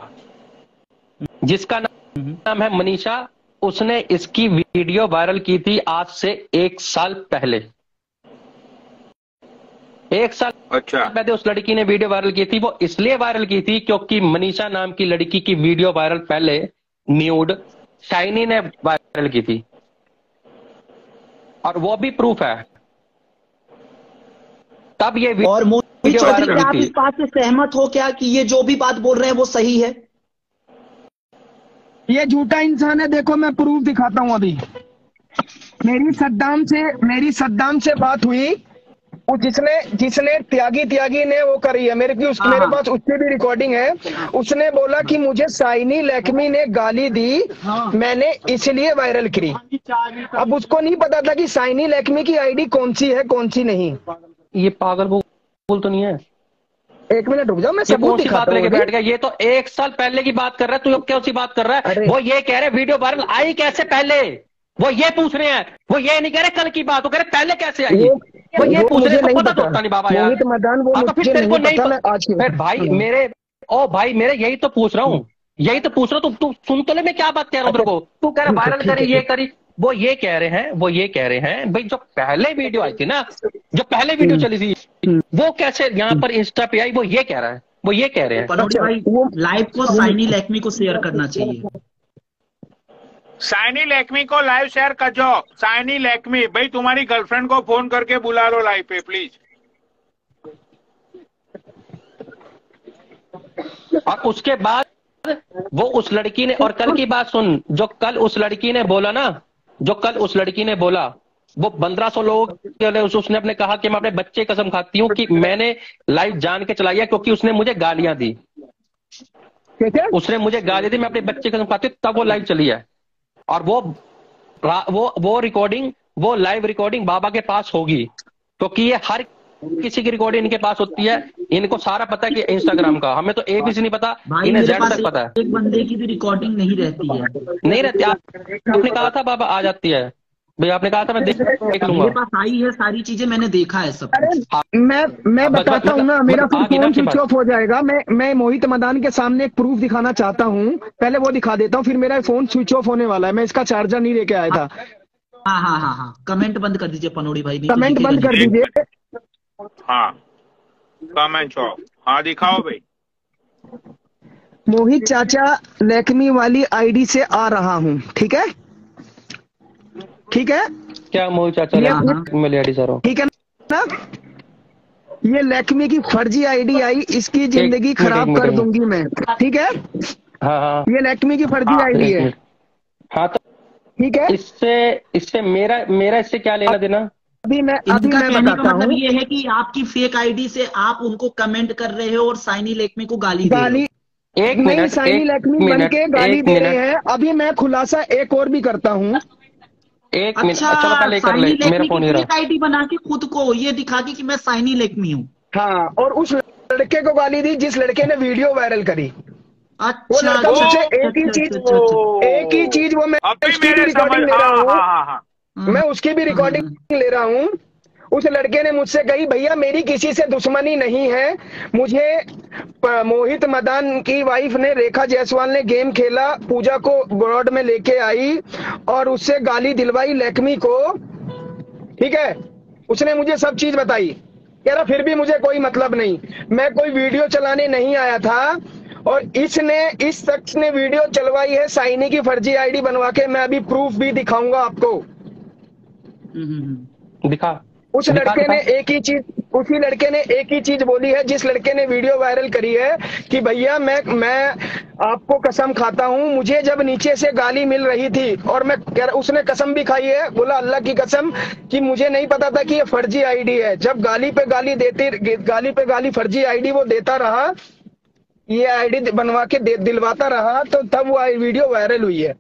जिसका नाम नाम है मनीषा उसने इसकी वीडियो वायरल की थी आज से एक साल पहले। एक साल अच्छा। पहले उस लड़की ने वीडियो वायरल की थी वो इसलिए वायरल की थी क्योंकि मनीषा नाम की लड़की की वीडियो वायरल पहले न्यूड शाइनी ने वायरल की थी। और वो भी प्रूफ है। तब ये और मोदी चौधरी क्या आप इस बात से सहमत हो क्या कि ये जो भी बात बोल रहे हैं वो सही है? ये झूठा इंसान है देखो मैं प्रूफ दिखाता हूँ अभी। मेरी सद्दाम से मेरी सद्दाम से बात हुई। वो जिसने जिसने त्यागी त्यागी ने वो करी है। मेरे की उस, हाँ, मेरे हाँ। पास उसकी भी रिकॉर्डिंग है। उसने बोला कि मुझे साइनी लक्ष्मी ने गाली दी। हाँ। मैंने इसलिए वायरल करी। अब उसको नहीं पता था कि साइनी लक्ष्मी की आईडी कौन सी है कौन सी नहीं। ये पागल वो बोल तो नहीं है। एक मिनट रुक जाओ मैं सबूत दिखाता लेके बैठ गया? ये तो एक साल पहले की बात कर रहा है। तू अब क्या सी बात कर रहा है? वो ये कह रहे वीडियो वायरल आई कैसे पहले? वो ये पूछ रहे हैं। वो ये नहीं कह रहे कल की बात वो कह रहे पहले कैसे आई? वो- ये पूछ रहे मुझे तो। तो नहीं बाबा यार। मदान वो हाँ, तो फिर तेरे को नहीं नहीं पता, पता। आज की फिर भाई मेरे ओ भाई मेरे यही तो पूछ रहा हूँ। यही तो पूछ रहा हूँ। तू तू सुन तो ले मैं क्या बात कह रहा हूँ तेरे को। तू कह रहा वायरल करी ये करी वो ये कह रहे हैं वो ये कह रहे हैं। भाई जो पहले वीडियो आई थी ना जो पहले वीडियो चली थी वो कैसे यहाँ पर इंस्टा पे आई वो ये कह रहा है वो ये कह रहे हैं। भाई लाइव को साइनी लैक्मी को शेयर करना चाहिए। साइनी लैक्मी को लाइव शेयर कर जो साइनी लैक्मी भाई तुम्हारी गर्लफ्रेंड को फ़ोन करके बुला लो लाइव पे प्लीज़ और उसके बाद वो उस लड़की ने और कल की बात सुन जो कल उस लड़की ने बोला ना जो कल उस लड़की ने बोला वो पंद्रह सौ लोग के उस- उसने अपने कहा कि मैं अपने बच्चे की कसम खाती हूँ कि मैंने लाइव जान के चलाई है क्योंकि उसने मुझे गालियाँ दी। उसने मुझे गाली दी मैं अपने बच्चे की कसम खाती हूँ तब वो लाइव चली है। और वो वो वो रिकॉर्डिंग वो लाइव रिकॉर्डिंग बाबा के पास होगी। क्योंकि ये हर किसी की रिकॉर्डिंग इनके पास होती है इनको सारा पता है कि इंस्टाग्राम का। हमें तो ए भी नहीं पता इन्हें जेड तक पता है। एक बंदे की भी रिकॉर्डिंग नहीं रहती है। नहीं रहती आपने कहा था बाबा आ जाती है। भाई आपने कहा था मैं देख देख मेरे पास आई है सारी चीज़ें मैंने देखा है सब मैं मैं बताता हूँ ना मेरा फिर फ़ोन स्विच ऑफ़ हो जाएगा। मैं मैं मोहित मदान के सामने एक प्रूफ दिखाना चाहता हूँ। पहले वो दिखा देता हूँ फिर मेरा फ़ोन स्विच ऑफ़ होने वाला है। मैं इसका चार्जर नहीं लेके आया था। हाँ हाँ हाँ हाँ। कमेंट बंद कर दीजिए पनोड़ी भाई कमेंट बंद कर दीजिए। हाँ कमेंट ऑफ़ हाँ दिखाओ भाई। मोहित चाचा लैक्मी वाली आईडी से आ रहा हूँ ठीक है? ठीक है? क्या मोहित चाचा मैं लेडी सर? ठीक है ना? ये लैक्मी की फर्जी आईडी आई इसकी ज़िंदगी खराब कर दूँगी मैं। ठीक है? हाँ हाँ। ये लैक्मी की फर्जी हाँ, आईडी है। हाँ तो ठीक है? इससे इससे मेरा मेरा इससे क्या लेना देना? अभी मैं अभी मैं बताता मतलब ये है कि आपकी फेक आईडी से आप उनको कमेंट कर रहे हो और साइनी लेक्मी को गाली गाली एक नहीं मिनट साइनी एक लक्ष्मी बन के गाली दे रहे हैं। अभी मैं खुलासा एक और भी करता हूँ। एक मिनट अच्छा चलो पहले कर ले मेरा फ़ोन ही रहा आईडी बना के खुद को ये दिखा दी कि मैं साइनी लेकमी हूँ। हाँ और उस लड़के को गाली दी जिस लड़के ने वीडियो वायरल करी। अच्छा, वो लड़का मुझे अच्छा, एक ही अच्छा, चीज़ अच्छा, अच्छा। एक ही चीज़ वो मैं उसकी भी रिकॉर्डिंग ले हाँ रहा हाँ हूँ मैं उसकी भी रिकॉर्डिंग ले रहा हूँ। उस लड़के ने मुझसे कही भैया मेरी किसी से दुश्मनी नहीं है। मुझे मोहित मदान की वाइफ ने रेखा जायसवाल ने गेम खेला पूजा को ब्रॉड में लेके आई और उससे गाली दिलवाई लैक्मी को। ठीक है? उसने मुझे सब चीज़ बताई। कह रहा फिर भी मुझे कोई मतलब नहीं। मैं कोई वीडियो चलाने नहीं आया था और इसने इस शख्स ने वीडियो चलवाई है साइनी की फर्जी आईडी बनवा के। मैं अभी प्रूफ भी दिखाऊँगा आपको। हम्म, हम्म, हम्म। दिखा। उस लड़के ने एक ही चीज़ उसी लड़के ने एक ही चीज़ बोली है जिस लड़के ने वीडियो वायरल करी है कि भैया मैं मैं आपको कसम खाता हूँ मुझे जब नीचे से गाली मिल रही थी और मैं उसने कसम भी खाई है बोला अल्लाह की कसम कि मुझे नहीं पता था कि ये फर्जी आईडी है। जब गाली पे गाली देती गाली पे गाली फर्जी आईडी वो देता रहा ये आईडी बनवा के दिलवाता रहा तो तब वो वीडियो वायरल हुई है।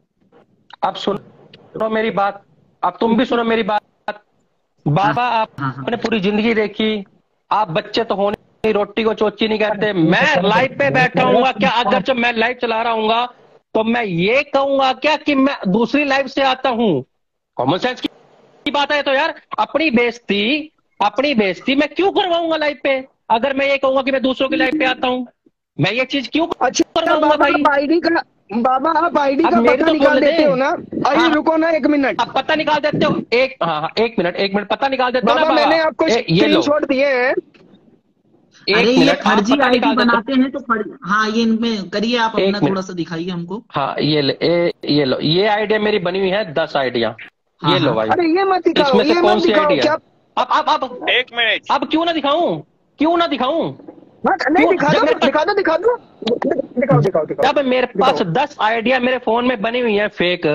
अब सुनो मेरी बात अब तुम भी सुनो मेरी बात। बाबा हाँ, हाँ। आपने पूरी ज़िंदगी देखी आप बच्चे तो होने नहीं, रोटी को चोची नहीं कहते। मैं लाइव पे बैठा हूँ क्या अगर जब मैं लाइव चला रहा हूँ तो मैं ये कहूँगा क्या कि मैं दूसरी लाइव से आता हूँ? कॉमन सेंस की बात है तो यार अपनी बेइज्जती अपनी बेइज्जती मैं क्यों करवाऊँगा लाइव पे? अगर मैं ये कहूँगा कि मैं दूसरों की लाइफ पे आता हूँ मैं ये चीज़ क्यों अच्छा करवाऊँगा बाबा भाई? का बाबा आप आईडी का पता तो निकाल देते हो। ना? अरे हाँ। रुको ना एक मिनट। आप पता निकाल देते हो। एक हाँ हाँ एक मिनट एक मिनट पता निकाल देते हो ना मैंने आपको स्क्रीनशॉट दिए हैं। एक अरे ये फर्जी आईडी बनाते हैं तो फर्जी हाँ ये इनमें करिए आप अपना थोड़ा सा दिखाइए हमको। हाँ ये ले ए, ये लो ये आइडिया मेरी बनी हुई है दस आइडिया हाँ, ये लो हाँ। भाई। अरे ये मत दिखाओ इसमें से ये कौन मत सी दिखाओ आइडिया क्या? अब अब अब। एक मिनट। अब क्यों ना दिखाऊँ? क्यों ना दिखाऊँ? हाँ, नहीं क्यों? दिखा दो दिखा दो दिखा दो। दिखाओ दिखाओ दिखाओ। जब मेरे पास दस आइडिया मेरे फ़ोन में बनी हुई है फेक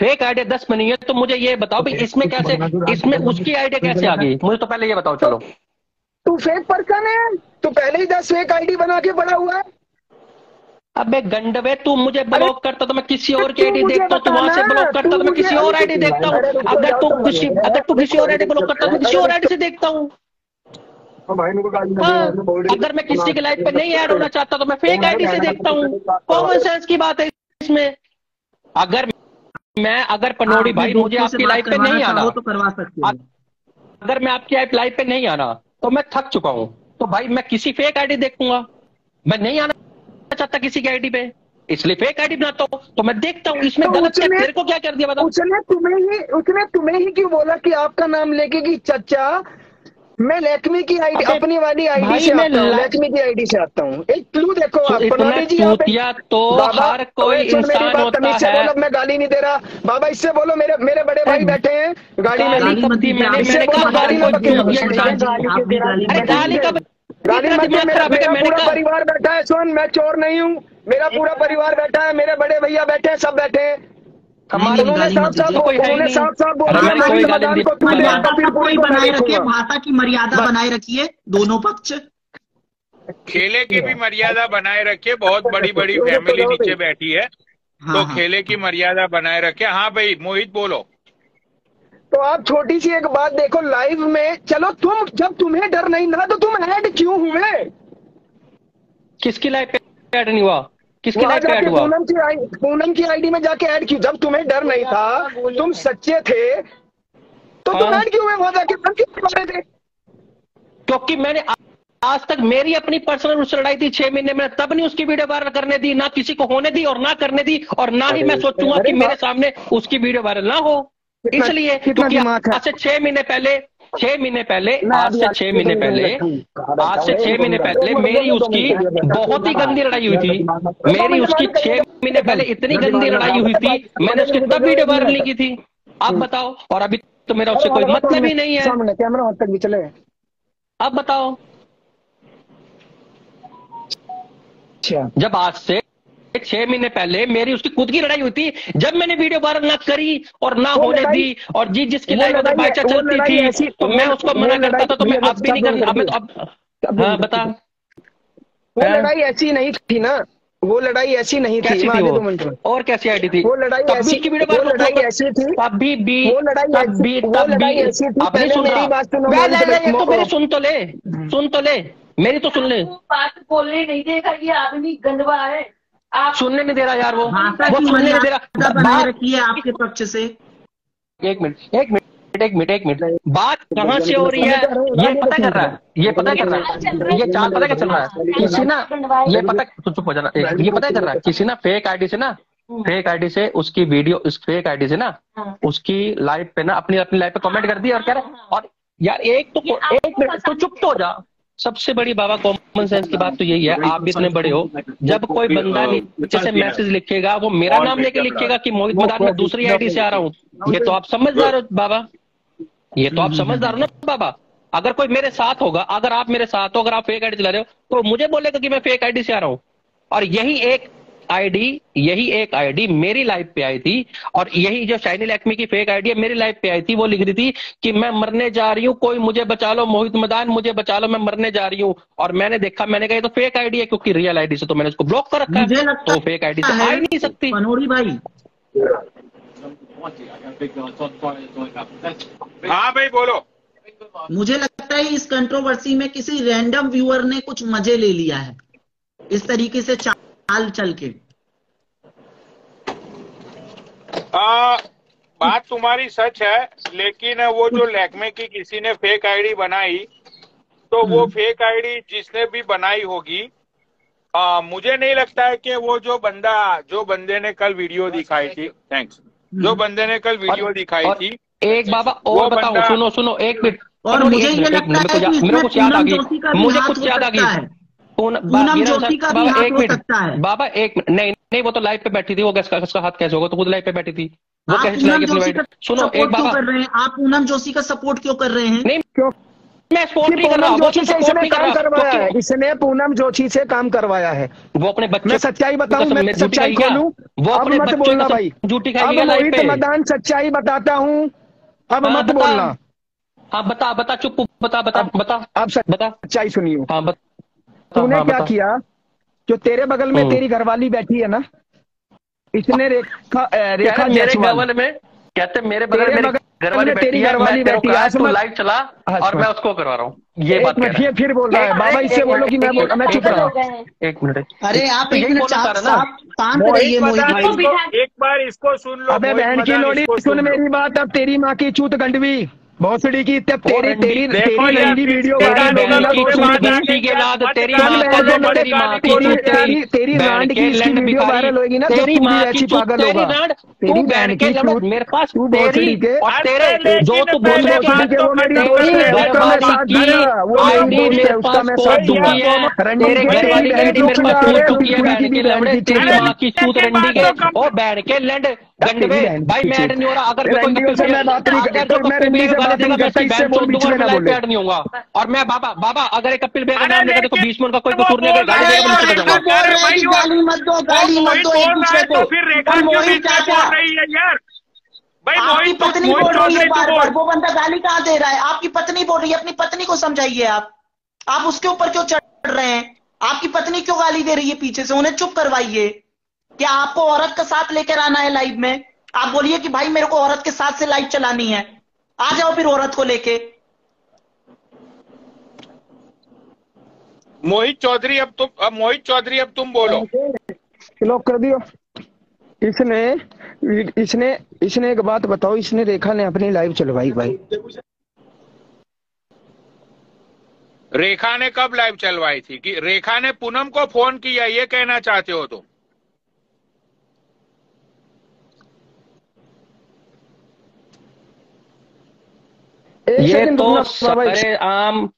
फेक आइडिया दस बनी हुई है तो मुझे ये बताओ भाई इसमें कैसे इसमें उसकी आइडिया कैसे आ गई? मुझे तो पहले ये बताओ चलो। तू फेक पर्सन है? तू पहले ही दस फेक आईडी बना के पड़ा हुआ है? अबे गंडवे तू मुझे ब्लॉक करता तो मैं किसी और की तू आईडी देखता हूँ तू वहाँ से ब्लॉक करता तू तो मैं किसी मुझे- और आईडी देखता हूँ। अगर तू तो किसी। अगर तू किसी और आईडी ब्लॉक करता तो मैं किसी और आईडी से देखता हूँ। हाँ, अगर मैं किसी की लाइफ पे नहीं ऐड होना चाहता तो मैं फेक आईडी से देखता हूँ। कॉमन सेंस की बात है इसमें। अगर मैं अगर पनोड़ी भाई मुझे आपकी लाइफ पे नहीं आना। तो करवा सकते अगर मैं आपकी लाइफ पे नहीं आना तो मैं थक चुका हूँ। तो भाई मैं किसी फेक आईडी देखूँगा। मैं नहीं आना चाहता किसी की आईडी पे। इसलिए फेक आईडी बनाता हूँ। तो मैं देखता हूँ इसमें तो गलत क्या तेरे को क्या कर दिया बता उसने तुम्हें ही उसने तुम्हें ही क्यों बोला कि आपका नाम लेके कि चचा मैं लैक्मी की आईडी अपनी वाली आईडी से मैं आता हूँ लैक्मी की आईडी से आता हूँ। एक क्लू देखो तो आप तो हर कोई इंसान होता है। बोलो, मैं गाली नहीं दे रहा। बाबा इससे बोलो मेरे मेरे बड़े भाई बैठे हैं गाड़ी में गाली कब गाली मेरा परिवार बैठा है सुन मैं चोर नहीं हूँ। मेरा पूरा परिवार बैठा है मेरे बड़े भैया बैठे हैं सब बैठे हैं। भाषा की मर्यादा बनाए रखिए दोनों पक्ष। खेले की भी मर्यादा बनाए रखिए बहुत बड़ी बड़ी फैमिली नीचे बैठी है हाँ तो हाँ। खेले की मर्यादा बनाए रखे हाँ। भाई मोहित बोलो। तो आप छोटी सी एक बात देखो लाइव में चलो तुम जब तुम्हें डर नहीं था तो तुम ऐड क्यों हुए? किसकी लाइफ पे ऐड नहीं हुआ? किसकी लाइफ पे ऐड हुआ? पूनम की आई- पूनम की आईडी में जाके ऐड क्यों जब तुम्हें डर नहीं था तुम सच्चे थे तो तुम हाँ। ऐड क्यों हुए? वहाँ जाके तुम क्यों रहे थे। क्योंकि मैंने आज तक मेरी अपनी पर्सनल उससे लड़ाई थी छह महीने में। तब नहीं उसकी वीडियो वायरल करने दी ना किसी को होने दी और ना करने दी और ना ही मैं सोचूँगा कि मेरे सामने उसकी वीडियो वायरल ना हो। इसलिए क्योंकि आज से छह महीने पहले छह महीने पहले आज से छह महीने पहले आज से छह महीने पहले मेरी उसकी बहुत ही गंदी लड़ाई हुई थी। मेरी उसकी छह महीने पहले इतनी गंदी लड़ाई हुई थी मैंने उसकी तब वीडियो वायरल नहीं की थी। आप बताओ और अभी तो मेरा उससे कोई मतलब ही नहीं है। कैमरा तक भी चले अब बताओ। अच्छा। जब आज से छह महीने पहले मेरी उसकी खुद की लड़ाई हुई थी जब मैंने वीडियो वायरल ना करी और ना होने दी और जी जिसकी लाइफ अगर लड़ाई- चलती थी तो मैं उसको मना करता था तो मैं अब भी नहीं कर मैं हाँ बता। वो लड़ाई ऐसी नहीं थी ना। वो लड़ाई ऐसी नहीं थी थी वो? में और कैसी आईडी थी? वो लड़ाई ऐसी उसकी वीडियो वो वायरल लड़ाई ऐसी थी। तभी भी वो लड़ाई तब भी तब भी। ऐसी थी, अब नहीं पहले सुन मेरी बात सुनो, ले, ले, ले, ये तो मो- मेरी सुन तो ले सुन तो ले मेरी तो सुन ले। बात बोलने नहीं देगा ये आदमी गंदवा है। आप सुनने नहीं दे रहा यार वो। वो सुनने नहीं दे रहा। बनाए बात रखिए आपके पक्ष से। एक मिनट एक मिनट एक मिनट एक मिनट। बात कहाँ से हो रही है? ये पता कर रहा है ये पता कर रहा है ये चाल पता क्या चल रहा है। किसी ना ये पता चुप हो जाना। ये पता कर रहा है किसी ना फेक आईडी से ना फेक आईडी से उसकी वीडियो उस फेक आईडी से ना उसकी लाइव पे ना अपनी अपनी लाइव पे कमेंट कर दी और कह रहा और यार एक तो एक मिनट तो चुप तो हो जा। सबसे बड़ी बाबा कॉमन सेंस की बात तो यही है आप भी इतने बड़े हो जब कोई बंदा नीचे से मैसेज लिखेगा वो मेरा नाम लेके लिखेगा कि मोहित मदान मैं दूसरी आईडी से आ रहा हूँ। ये तो आप समझदार हो बाबा। ये तो आप समझदार हो ना बाबा। अगर कोई मेरे साथ होगा अगर आप मेरे साथ हो अगर आप फेक आईडी चला रहे हो तो मुझे बोलेगा कि मैं फेक आईडी से आ रहा हूँ। और यही एक आईडी यही एक आईडी मेरी लाइफ पे आई थी और यही जो शाइनी लैक्मी की फेक आईडी है मेरी लाइफ पे आई थी वो लिख रही थी कि मैं मरने जा रही हूँ कोई मुझे बचा लो मोहित मदान मुझे बचा लो मैं मरने जा रही हूँ। और मैंने देखा मैंने कहा ये तो फेक आईडी है क्योंकि रियल आईडी से तो मैंने उसको ब्लॉक कर रखा मुझे है लगता तो फेक आईडी से आ ही नहीं सकती। पनोरी भाई। हाँ भाई बोलो। मुझे लगता है इस कंट्रोवर्सी में किसी रैंडम व्यूअर ने कुछ मज़े ले लिया है। इस तरीके से चाल चल के। आ, बात तुम्हारी सच है लेकिन वो जो लैक्मे की किसी ने फेक आईडी बनाई तो वो फेक आईडी जिसने भी बनाई होगी आ, मुझे नहीं लगता है कि वो जो बंदा जो बंदे ने कल वीडियो दिखाई थी थैंक्स जो बंदे ने कल वीडियो दिखाई और थी एक बाबा और बताओ सुनो सुनो एक मिनट। और मुझे ये लगता है मेरे को याद आ गई। मुझे कुछ याद आ गई। पूनम वीरा का भी बाबा हाथ एक हो मिनट। सकता है। बाबा एक मिनट। नहीं नहीं वो तो लाइव पे बैठी थी वो कैसे उसका हाथ कैसे होगा? तो खुद लाइव पे बैठी थी। वो कैसे पूनम चलाएगी सुनो एक बाबा। कर रहे हैं? आप पूनम जोशी का सपोर्ट क्यों कर रहे हैं? नहीं क्यों? मैं सपोर्ट नहीं कर रहा। जोशी तो से इसने काम करवाया है। इसने पूनम जोशी से काम करवाया है। वो अपने बच्चे मैं सच्चाई बताऊँ मैं सच्चाई खोलूं वो अपने मत बोलना भाई। झूठी लाइव पे? मदान सच्चाई बताता हूँ। अब हाँ, मत बोलना। हाँ बता बता चुप बता बता बता आप बता। सच्चाई सुनियो। हाँ बता तूने हाँ, क्या किया? जो तेरे बगल में। तेरी घरवाली बैठी है ना इसने रेखा रेखा मेरे गवन में कहते मेरे बगल बगल घरवाली तेरी बैठी है घरवाली मैं तेरे को बैठी है, तू लाइव चला और मैं उसको करवा रहा हूँ। ये बात मिनट रहा फिर बोल रहा है। बाबा इससे बोलो कि मैं बोल- मैं चुप रहा हो हैं एक मिनट। अरे आप एक यही मिनट। शांत रहिए मोहित भाई। एक बार इसको सुन लो अबे बहन की लोड़ी सुन मेरी बात अब तेरी माँ की चूत गंडवी। भोसड़ी की तब तेरी तेरी तेरी फिर वीडियो की मत तेरी माँ का लंड तेरी माँ की तेरी तेरी रांड के इसकी वीडियो वायरल होगी ना तो तेरी तू माँ की पागल तेरी होगा। तेरी तू बहन की चूत मेरे पास तू तेरी भोसड़ी के और तेरे जो तू बोल भोसड़ी के तो वो मेरी दोस्त है वो मेरी दोस्त है उसका मैं साथ दूँगा तेरे के घर तेरी वाली बहन रंडी की मेरे पास है चुकी है बहन की की बहन लवड़े तेरी माँ की तेरी रंडी के तो ओ बहन के लंड गंड में भाई मैं चूत। नहीं हो रहा? अगर मैं कोई रंडियों मैं बात नहीं करता मैं कपिल से बात नहीं करता इससे बोल बीच में ना बोले। ऐड नहीं होऊँगा और मैं बाबा बाबा अगर एक कपिल भैया का नाम तो का कोई कसूर नहीं अगर गाली देगा मत दो गाली मत दो एक दूसरे को तो फिर रेखा क्यों मोहित बीच में चाचा बोल रही है यार? भाई आपकी तो- पत्नी बोल रही है बार तो बार वो बंदा गाली कहाँ दे रहा है? आपकी पत्नी बोल रही है अपनी पत्नी को समझाइए आप। आप उसके ऊपर क्यों चढ़ रहे हैं? आपकी पत्नी क्यों गाली दे रही है पीछे से? उन्हें चुप करवाइए। क्या आपको औरत का साथ लेकर आना है लाइव में? आप बोलिए कि भाई मेरे को औरत के साथ से लाइव चलानी है। आ जाओ फिर औरत को लेके। मोहित चौधरी अब तुम अब मोहित चौधरी अब तुम बोलो। ब्लॉक कर दियो। इसने इसने इसने एक बात बताओ इसने रेखा ने अपनी लाइव चलवाई भाई। रेखा ने कब लाइव चलवाई थी? कि रेखा ने पूनम को फ़ोन किया ये कहना चाहते हो तुम? एक ये तो आम।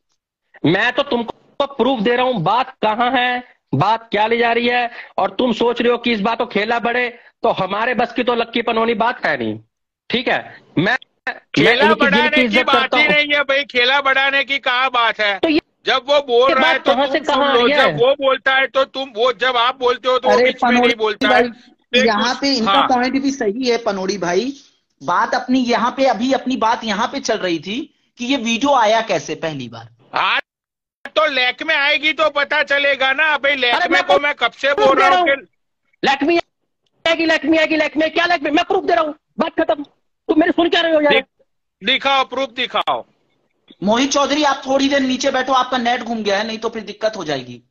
मैं तो तुमको प्रूफ दे रहा हूँ बात कहाँ है? बात क्या ली जा रही है? और तुम सोच रहे हो कि इस बात को खेला बढ़े तो हमारे बस की तो लक्की पनौनी बात है नहीं। ठीक है? मैं खेला बढ़ाने की बात ही नहीं है भाई खेला बढ़ाने की कहा बात है? तो ये जब वो बोल रहा है तो तुम से सुन लो है? जब वो बोलता है तो तुम वो जब आप बोलते हो तो वो बीच में नहीं बोलता है। यहाँ पे इनका हाँ। पॉइंट भी सही है पनोड़ी भाई। बात अपनी यहाँ पे अभी अपनी बात यहाँ पे चल रही थी कि ये वीडियो आया कैसे पहली बार? हाँ तो लैक में आएगी तो पता चलेगा ना भाई लैक में को मैं कब से बोल रहा हूँ हूँ। कि लक्ष्मी आएगी लक्ष्मी आएगी लक्ष्मी क्या लक्ष्मी मैं? प्रूफ दे रहा हूँ। बात खत्म। तुम मेरे सुन क्या रहे हो यार? दिखाओ प्रूफ दिखाओ। मोहित चौधरी आप थोड़ी देर नीचे बैठो आपका नेट घूम गया है नहीं तो फिर दिक्कत हो जाएगी।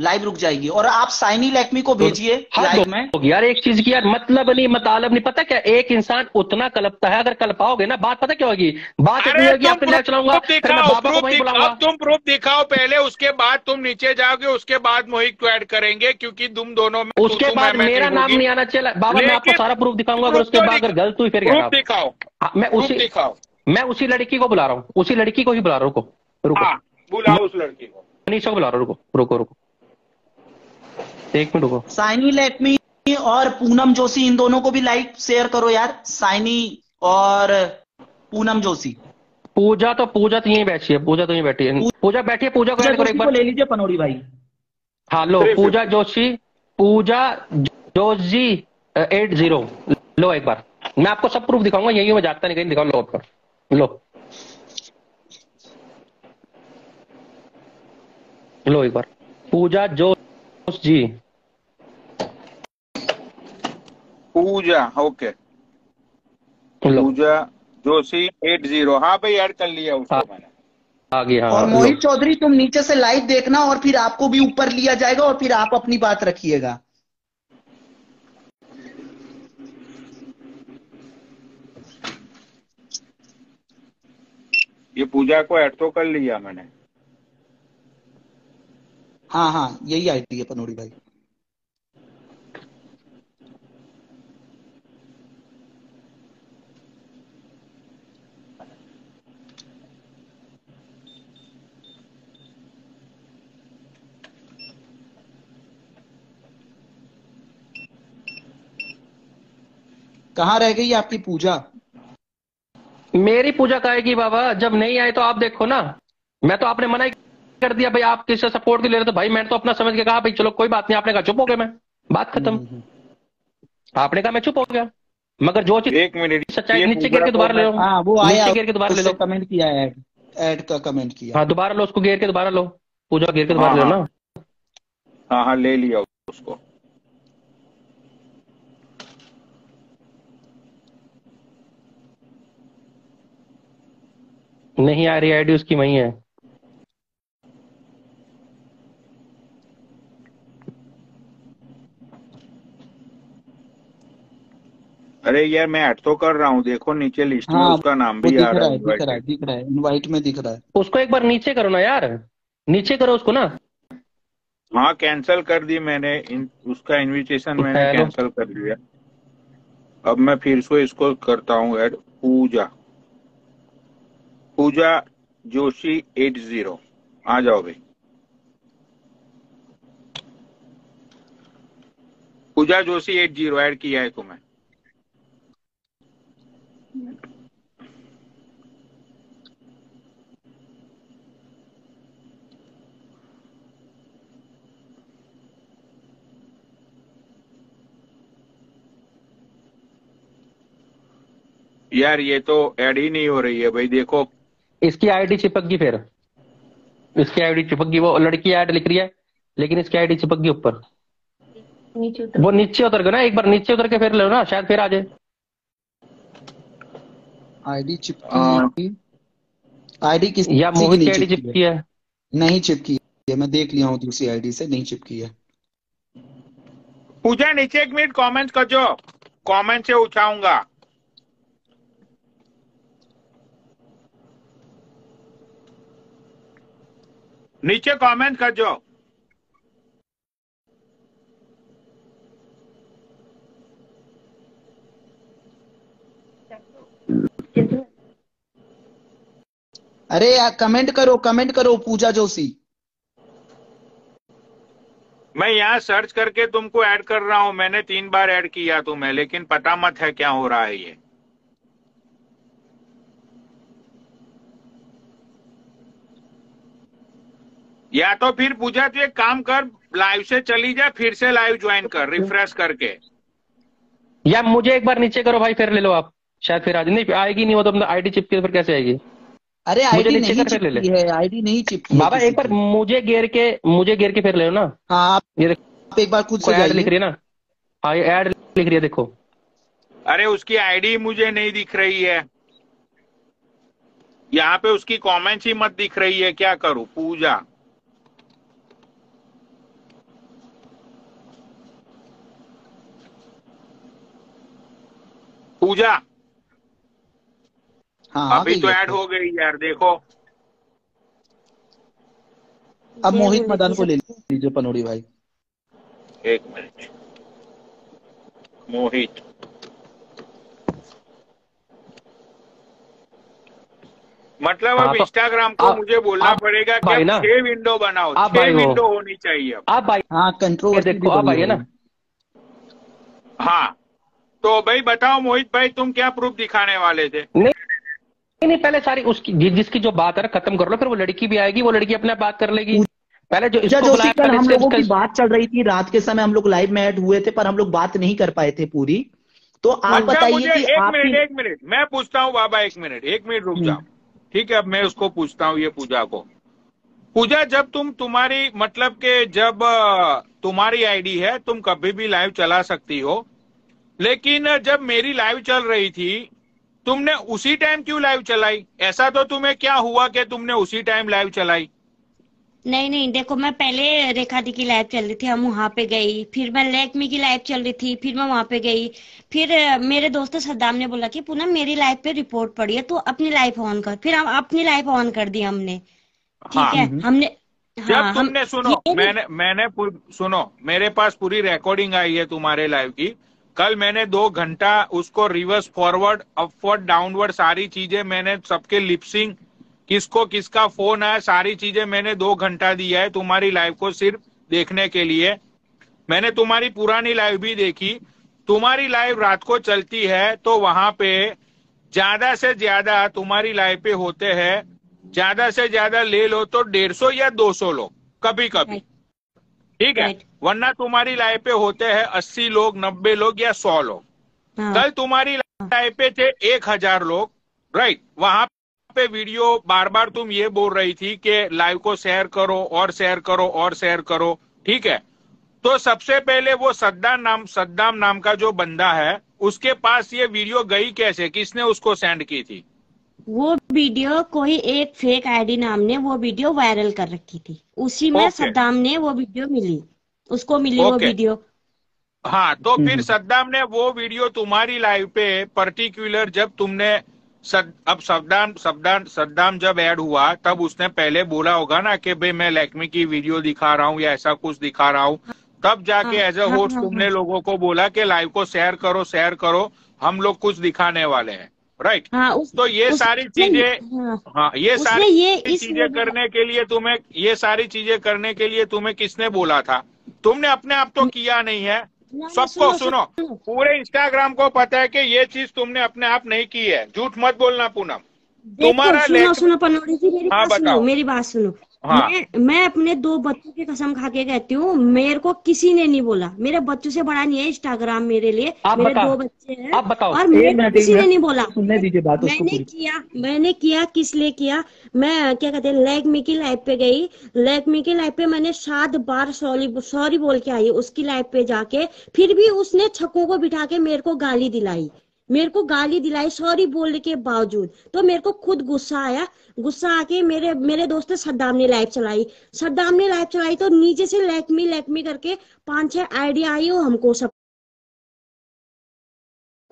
लाइव रुक जाएगी। और आप साइनी लैक्मी को भेजिए हाँ लाइव तो- में। यार एक चीज़ की यार मतलब नहीं मतलब नहीं। पता क्या एक इंसान उतना कलपता है अगर कलपाओगे ना बात पता क्या होगी? बात इतनी होगी तुम लाइव चलाऊँगा प्रूफ दिखाओ अब तुम प्रूफ पहले उसके बाद तुम नीचे जाओगे उसके बाद मोहित को ऐड करेंगे क्योंकि तुम दोनों में उसके तू- तू- बाद मेरा नाम नहीं आना चाहिए। बाबा मैं आपको सारा प्रूफ दिखाऊँगा अगर उसके तो बाद अगर गलत हुई फिर दिखाओ। हाँ, मैं उसी दिखाओ। मैं उसी लड़की को बुला रहा हूँ उसी लड़की को ही बुला रहा हूँ रुको रुको। हाँ बुलाओ उस लड़की को। मनीषा को बुला रहा हूँ रुको रुको रुको। एक मिनट रुको। साइनी लैक्मी और पूनम जोशी इन दोनों को भी लाइक शेयर करो यार। साइनी और पूनम जोशी। पूजा तो पूजा तो यहीं बैठी है पूजा तो यहीं बैठी है। पूजा बैठी है पूजा को पूजा एक बार ले लीजिए पनोड़ी भाई। हाँ लो पूजा जोशी पूजा जोशी एट ज़ीरो लो एक बार। मैं आपको सब प्रूफ दिखाऊँगा यही मैं जागता नहीं कहीं दिखाओ लो बार लो। लो एक बार। पूजा जोश ji. Pooja okay. Pooja Joshi eight zero. हाँ भाई ऐड कर लिया उसको हाँ। मैंने। आ हाँ। और मोहित चौधरी तुम नीचे से लाइव देखना और फिर आपको भी ऊपर लिया जाएगा और फिर आप अपनी बात रखिएगा। ये पूजा को ऐड तो कर लिया मैंने। हाँ हाँ यही आईडी है पनोड़ी भाई। कहाँ रह गई आपकी पूजा? मेरी पूजा कहेगी बाबा, जब नहीं आए तो आप देखो ना। मैं तो आपने मना कर दिया भाई आप किससे सपोर्ट के ले रहे तो भाई मैंने तो अपना समझ के कहा भाई चलो कोई बात नहीं आपने कहा चुप हो गया मैं। बात खत्म। आपने कहा मैं चुप हो गया। मगर जो चीज़ एक मिनट सच्चाई नीचे पूजा गिर के दोबारा ले लो। हाँ वो आया नीचे गिर के दोबारा ले लो। कमेंट किया है ऐड का कमेंट किया। हाँ दोबारा लो उसको गिर के दोबारा लो। पूजा गिर के दोबारा हाँ, लो हाँ। ना। हाँ हाँ ले लिया उसको। नहीं आ रही आईडी उसकी वही है। अरे यार मैं ऐड तो कर रहा हूँ देखो नीचे लिस्ट हाँ, में उसका नाम भी दिख आ रहा है है दिख रहा है दिख रहा है इनवाइट में दिख रहा है। उसको एक बार नीचे करो ना यार नीचे करो उसको ना। हाँ कैंसिल कर दी मैंने इन, उसका इनविटेशन मैंने कैंसिल कर दिया अब मैं फिर से इसको करता हूँ add Pooja. Pooja Joshi eight zero आ जाओ भाई। Pooja Joshi eight zero add किया है तुम्हें। यार ये तो ऐड ही नहीं हो रही है भाई देखो। इसकी आईडी चिपक गई फिर। इसकी आईडी चिपक गई वो लड़की ऐड लिख रही है लेकिन इसकी आईडी चिपक गई ऊपर। नीचे उतर। वो नीचे उतर गए ना एक बार नीचे उतर के फिर लो ना शायद फिर आ जाए। आईडी चिपकी आईडी किसी या मोहित की नहीं आईडी चिपकी है चिपकी है? नहीं चिपकी है। मैं देख लिया हूँ दूसरी आईडी से नहीं चिपकी है। पूजा नीचे एक मिनट कमेंट कर। जो कमेंट से उठाऊँगा। नीचे कमेंट कर। जो अरे यार कमेंट करो कमेंट करो पूजा जोशी। मैं यहाँ सर्च करके तुमको ऐड कर रहा हूँ। मैंने तीन बार ऐड किया तुम्हें लेकिन पता मत है क्या हो रहा है ये। या तो फिर पूजा तू एक काम कर लाइव से चली जा फिर से लाइव ज्वाइन कर रिफ्रेश करके। या मुझे एक बार नीचे करो भाई फिर ले लो आप। शायद फिर आज नहीं आएगी नहीं वो तो आईडी चिपके फिर कैसे आएगी? अरे आईडी नहीं कर फिर ले ले। चिपकी है आईडी नहीं चिपकी बाबा एक बार मुझे घेर के मुझे घेर के फिर ले लो ना। हाँ आप ये देखो। आप एक बार खुद से ऐड लिख रही है ना? हाँ ये ऐड लिख रही है देखो। अरे उसकी आईडी मुझे नहीं दिख रही है। यहाँ पे उसकी कमेंट्स ही मत दिख रही है क्या करूँ? पूजा। पूजा। हाँ अभी तो ऐड हो गई यार देखो। अब मोहित मदन को ले लीजिए पनोड़ी भाई। एक मिनट। मोहित। मतलब हाँ अब तो इंस्टाग्राम को आप मुझे बोलना आप पड़ेगा कि छह विंडो बनाओ छह विंडो होनी चाहिए अब। आप भाई हाँ भी देखो आप भाई है ना। हाँ तो भाई बताओ मोहित भाई तुम क्या प्रूफ दिखाने वाले थे? नहीं नहीं पहले सारी उसकी जि- जिसकी जो बात है खत्म कर लो फिर वो लड़की भी आएगी वो लड़की अपने बात कर लेगी। पहले जो इसको जोशी बुलाया कल हम लोगों की बात चल रही थी रात के समय हम लोग लाइव में ऐड हुए थे पर हम लोग बात नहीं कर पाए थे पूरी। तो आप अच्छा बताइए कि एक मिनट एक मिनट मैं पूछता हूँ बाबा एक मिनट एक मिनट रुक हम्म, जाओ ठीक है अब मैं उसको पूछता हूँ ये पूजा को। पूजा जब तुम तुम्हारी मतलब के जब तुम्हारी आईडी है तुम कभी भी लाइव चला सकती हो। लेकिन जब मेरी लाइव चल रही थी तुमने उसी टाइम क्यों लाइव चलाई? ऐसा तो तुम्हें क्या हुआ कि तुमने उसी टाइम लाइव चलाई? नहीं नहीं देखो मैं पहले रेखा दी की लाइव चल रही थी हम वहाँ पे गई फिर मैं लेकमी की लाइव चल रही थी फिर मैं वहाँ पे गई फिर मेरे दोस्त सद्दाम ने बोला कि पूनम मेरी लाइव पे रिपोर्ट पड़ी है तो अपनी लाइव ऑन कर फिर हम अपनी लाइव ऑन कर दी हमने ठीक हाँ है? हमने जब हाँ हम तुमने सुनो मैंने मैंने सुनो मेरे पास पूरी रिकॉर्डिंग आई है तुम्हारे लाइव की कल मैंने दो घंटा उसको रिवर्स फॉरवर्ड अपवर्ड डाउनवर्ड सारी चीज़ें मैंने सबके लिपसिंग किसको किसका फ़ोन है सारी चीज़ें मैंने दो घंटा दिया है तुम्हारी लाइव को सिर्फ़ देखने के लिए। मैंने तुम्हारी पुरानी लाइव भी देखी। तुम्हारी लाइव रात को चलती है तो वहाँ पे ज़्यादा से ज़्यादा तुम्हारी लाइव पे होते हैं। ज़्यादा से ज़्यादा ले लो तो डेढ़ सौ या दो सौ लोग कभी कभी ठीक है? वरना तुम्हारी लाइव पे होते हैं अस्सी लोग नब्बे लोग या सौ लोग। हाँ। कल तुम्हारी लाइव पे थे एक हज़ार लोग राइट वहाँ पे वीडियो बार बार तुम ये बोल रही थी कि लाइव को शेयर करो और शेयर करो और शेयर करो ठीक है? तो सबसे पहले वो सद्दाम नाम सद्दाम नाम का जो बंदा है उसके पास ये वीडियो गई कैसे? किसने उसको सेंड की थी? वो वीडियो कोई एक फेक आईडी नाम ने वो वीडियो वायरल कर रखी थी। उसी में ओके सद्दाम ने वो वीडियो मिली। उसको मिली वो वीडियो। हाँ तो हम्म। फिर सद्दाम ने वो वीडियो तुम्हारी लाइव पे पर्टिकुलर जब तुमने सद, अब सद्दाम सद्दाम सद्दाम जब ऐड हुआ तब उसने पहले बोला होगा ना कि भाई मैं लैक्मी की वीडियो दिखा रहा हूँ या ऐसा कुछ दिखा रहा हूँ। तब जाके एज अ होस्ट तुमने। लोगों को बोला कि लाइव को शेयर करो शेयर करो हम लोग कुछ दिखाने वाले हैं। राइट हाँ उस, तो ये उस- सारी चीज़ें हाँ, हाँ ये सारी ये चीज़ें करने के लिए तुम्हें ये सारी चीज़ें करने के लिए तुम्हें किसने बोला था? तुमने अपने आप तो किया नहीं है। सबको सुनो, सुनो। पूरे इंस्टाग्राम को पता है कि ये चीज़ तुमने अपने आप नहीं की है। झूठ मत बोलना पूनम। तुम्हारा सुनो सुनो पनौड़ी जी मेरी हाँ, बात सुनो। मेरी बात सुनो। हाँ। मैं मैं अपने दो बच्चों की कसम खा के कहती हूँ मेरे को किसी ने नहीं बोला। मेरे बच्चों से बड़ा नहीं है इंस्टाग्राम मेरे लिए। मेरे दो बच्चे हैं आप बताओ। और मेरे को किसी ने नहीं बोला। सुनने दीजिए बात मैंने किया मैंने किया किस लिए किया? मैं क्या कहते हैं लैगमी की लाइव पे गई। लैगमी की लाइफ पे मैंने सात बार सॉरी सॉरी बोल के आई उसकी लाइफ पे जाके। फिर भी उसने छक्कों को बिठा के मेरे को गाली दिलाई। मेरे को गाली दिलाई सॉरी बोलने के बावजूद। तो मेरे को खुद गुस्सा आया। गुस्सा आके मेरे मेरे दोस्त सद्दाम ने लाइव चलाई। सद्दाम ने लाइव चलाई तो नीचे से लैकमी लैकमी करके पाँच छह आइडिया आई वो हमको सबको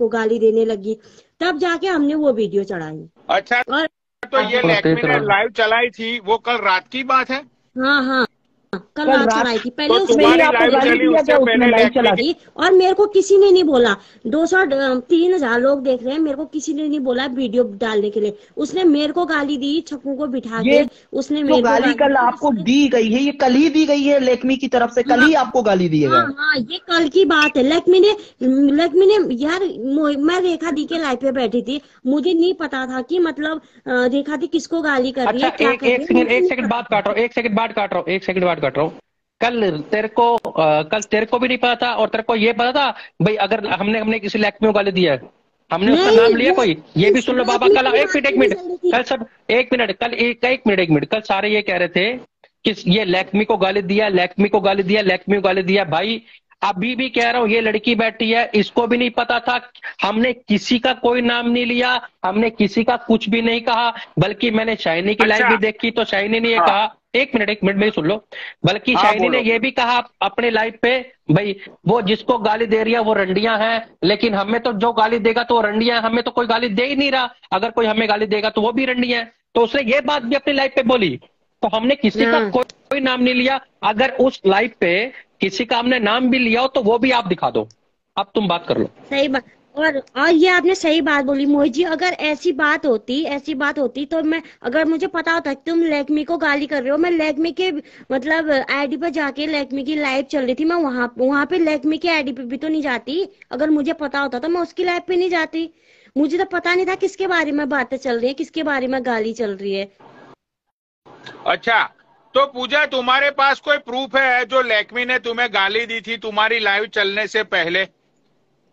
गाली देने लगी। तब जाके हमने वो वीडियो चढ़ाई। अच्छा और तो ये लैक्मी ने लाइव चलाई थी वो कल रात की बात है? हाँ हाँ। कल कल रात चढ़ाई थी पहले तो उसने तुम्हारी आपको गाली चली दिया उससे क्या उसने लाइव चला की- दी और मेरे को किसी ने नहीं बोला। दो सौ तीन हज़ार लोग देख रहे हैं मेरे को किसी ने नहीं बोला वीडियो डालने के लिए। उसने मेरे को गाली दी छक्कों को बिठा के उसने मेरे को गाली कल आपको दी गई है ये कल ही दी गई है लेकमी की तरफ़ से कल ही आपको गाली दी है। हाँ ये कल की बात है। लक्ष्मी ने लक्ष्मी ने यार मैं रेखा दी के लाइव पे बैठी थी। मुझे नहीं पता था की मतलब रेखा दी किसको गाली कर रही अच्छा है क्या एक कर रही एक है। सेकंड एक सेकंड बात काट रहा हूँ एक सेकंड बात काट रहा हूँ एक सेकंड बात काट रहा हूँ। कल तेरे को आ, कल तेरे को भी नहीं पता था और तेरे को ये पता था भाई अगर हमने हमने किसी लैक में गाली दिया है। हमने उसका नाम लिया कोई? ये भी सुन लो बाबा कल एक मिनट एक मिनट कल सब एक मिनट कल एक एक मिनट एक मिनट कल सारे ये कह रहे थे कि ये लैक्मी को गाली दिया लैक्मी को गाली दिया लैक्मी को गाली दिया भाई अभी भी कह रहा हूँ ये लड़की बैठी है इसको भी नहीं पता था हमने किसी का कोई नाम नहीं लिया हमने किसी का कुछ भी नहीं कहा बल्कि मैंने शाइनी की अच्छा। लाइव। भी देखी तो शाइनी ने ये हाँ। कहा एक मिनट एक मिनट मेरी सुन लो बल्कि हाँ, शाइनी ने। ये भी कहा अपने लाइव पे भाई वो जिसको गाली दे रही है वो रंडियाँ हैं लेकिन हमें तो जो गाली देगा तो वो रंडियाँ हैं हमें तो कोई गाली दे ही नहीं रहा अगर कोई हमें गाली देगा तो वो भी रंडियाँ हैं तो उसने ये बात भी अपनी लाइव पे बोली तो हमने किसी का। कोई, कोई नाम नहीं लिया अगर उस लाइव पे किसी का हमने नाम भी लिया हो तो वो भी आप दिखा दो। अब तुम बात कर लो। सही बात। और और ये आपने सही बात बोली मोहित जी। अगर ऐसी बात होती ऐसी बात होती तो मैं अगर मुझे पता होता कि तुम लेकमी को गाली कर रहे हो मैं लेकमी के मतलब आईडी पर जाके लेकमी की लाइव चल रही थी मैं वहाँ वहाँ पे लेकमी की आईडी पे भी तो नहीं जाती। अगर मुझे पता होता तो मैं उसकी लाइव पे नहीं जाती। मुझे तो पता नहीं था किसके बारे में बातें चल रही है किसके बारे में गाली चल रही है। अच्छा तो पूजा तुम्हारे पास कोई प्रूफ है जो लैक्मी ने तुम्हें गाली दी थी तुम्हारी लाइव चलने से पहले?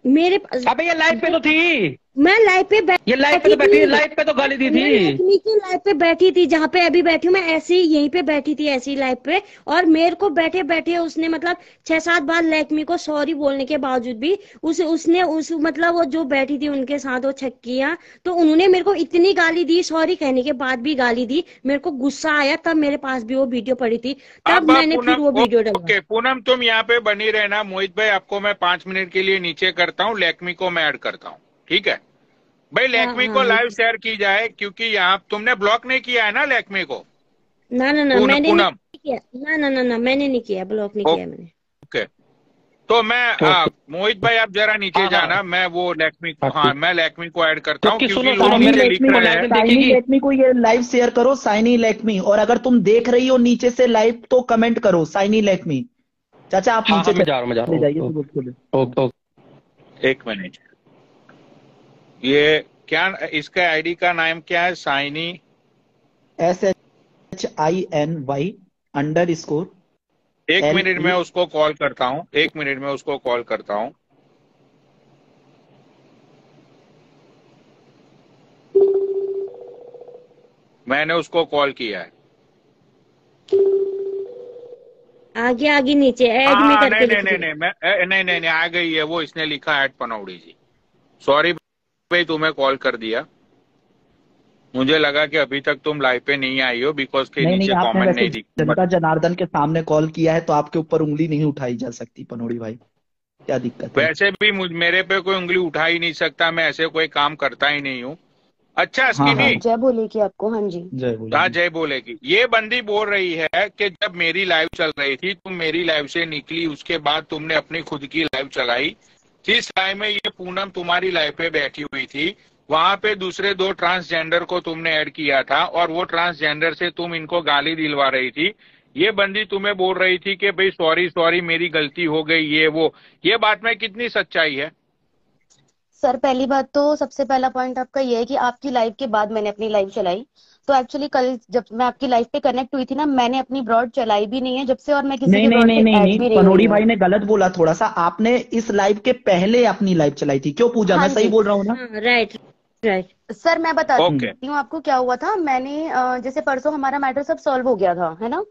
मेरे पास अबे ये लाइव पे तो थी। मैं लाइव पे बैठ ये लाइव पे तो बैठी लाइव पे तो गाली दी थी। की लाइव पे बैठी थी जहाँ पे अभी बैठी हूँ मैं ऐसे ही यहीं पे बैठी थी ऐसी लाइव पे। और मेरे को बैठे बैठे उसने मतलब छह सात बार लक्ष्मी को सॉरी बोलने के बावजूद भी उस उसने उस मतलब वो जो बैठी थी उनके साथ वो छक्कियाँ तो उन्होंने मेरे को इतनी गाली दी सॉरी कहने के बाद भी गाली दी। मेरे को गुस्सा आया तब मेरे पास भी वो वीडियो पड़ी थी। तब मैंने फिर वो वीडियो ओके डलवाई पूनम तुम यहाँ पे बनी रहना। मोहित भाई आपको मैं पाँच मिनट के लिए नीचे करता हूँ लैक्मी को मैं ऐड करता हूँ। ठीक है? भाई लैक्मी हाँ, को हाँ। लाइव शेयर की जाए क्योंकि यहाँ तुमने ब्लॉक नहीं किया है ना लैक्मी को? ना ना ना मैंने पूनम। नहीं किया। ना ना ना ना मैंने नहीं किया ब्लॉक नहीं किया मैंने। ओके। तो मैं मोहित भाई आप जरा नीचे हाँ, हाँ। जाना मैं वो लैक्मी को हाँ, हाँ मैं लैक्मी को ऐड करता हूँ क्योंकि लोग सुनो, नीचे मेरे लिख लैक्मी को रहे लाइव हैं में साइनी देखेगी। को ये लाइव शेयर करो साइनी लेकमी और अगर तुम देख रही हो नीचे से लाइव तो कमेंट करो साइनी लेकमी चाचा आप हाँ नीचे हाँ जा रहा हूँ मैं जा रहा हूँ। बोल- बोलो। ओके ओके एक मिनट ये क्या इसका आईडी का नाम क्या है? Saini S H I N Y underscore एक मिनट में उसको कॉल करता हूँ एक मिनट में उसको कॉल करता हूँ। मैंने उसको कॉल किया है। आगे आगे नीचे ऐड में हाँ, करके नहीं नहीं। नहीं मैं नहीं नहीं नहीं आ गई है वो इसने लिखा है पनौड़ी जी। सॉरी भाई तुम्हें कॉल कर दिया। मुझे लगा कि अभी तक तुम लाइव पे नहीं आई हो बिकॉज़ के नहीं नीचे कमेंट नहीं दिख जनता जनार्दन के सामने कॉल किया है तो आपके ऊपर उंगली नहीं उठाई जा सकती पनोड़ी भाई। क्या दिक्कत है? वैसे भी मुझ मेरे पे कोई उंगली उठा ही नहीं सकता मैं ऐसे कोई काम करता ही नहीं हूँ। अच्छा हाँ हाँ। स्किनी जय बोलेगी आपको हाँ जी। जय हाँ बोले जय बोलेगी। ये बंदी बोल रही है कि जब मेरी लाइव चल रही थी तुम मेरी लाइव से निकली उसके बाद तुमने अपनी खुद की लाइव चलाई। जिस लाइव में ये पूनम तुम्हारी लाइव पे बैठी हुई थी, वहाँ पे दूसरे दो ट्रांसजेंडर को तुमने ऐड किया था और वो ट्रांसजेंडर से तुम इनको गाली दिलवा रही थी। ये बंदी तुम्हें बोल रही थी कि भाई सॉरी सॉरी मेरी गलती हो गई, ये, वो। ये बात में कितनी सच्चाई है? सर, पहली बात तो सबसे पहला पॉइंट आपका ये है कि आपकी लाइव के बाद मैंने अपनी लाइव चलाई। तो एक्चुअली कल जब मैं आपकी लाइफ पे कनेक्ट हुई थी ना मैंने अपनी ब्रॉड चलाई भी नहीं है जब से और मैं किसी नहीं की नहीं नहीं नहीं नहीं नहीं पनोड़ी भाई ने गलत बोला थोड़ा सा आपने इस लाइव के पहले अपनी लाइव चलाई थी। क्यों पूजा? हाँ मैं सही बोल रहा हूँ ना? हाँ राइट राइट सर मैं बताती ओके हूँ आपको क्या हुआ था। मैंने जैसे परसों हमारा मैटर सब सॉल्व हो गया था है ना?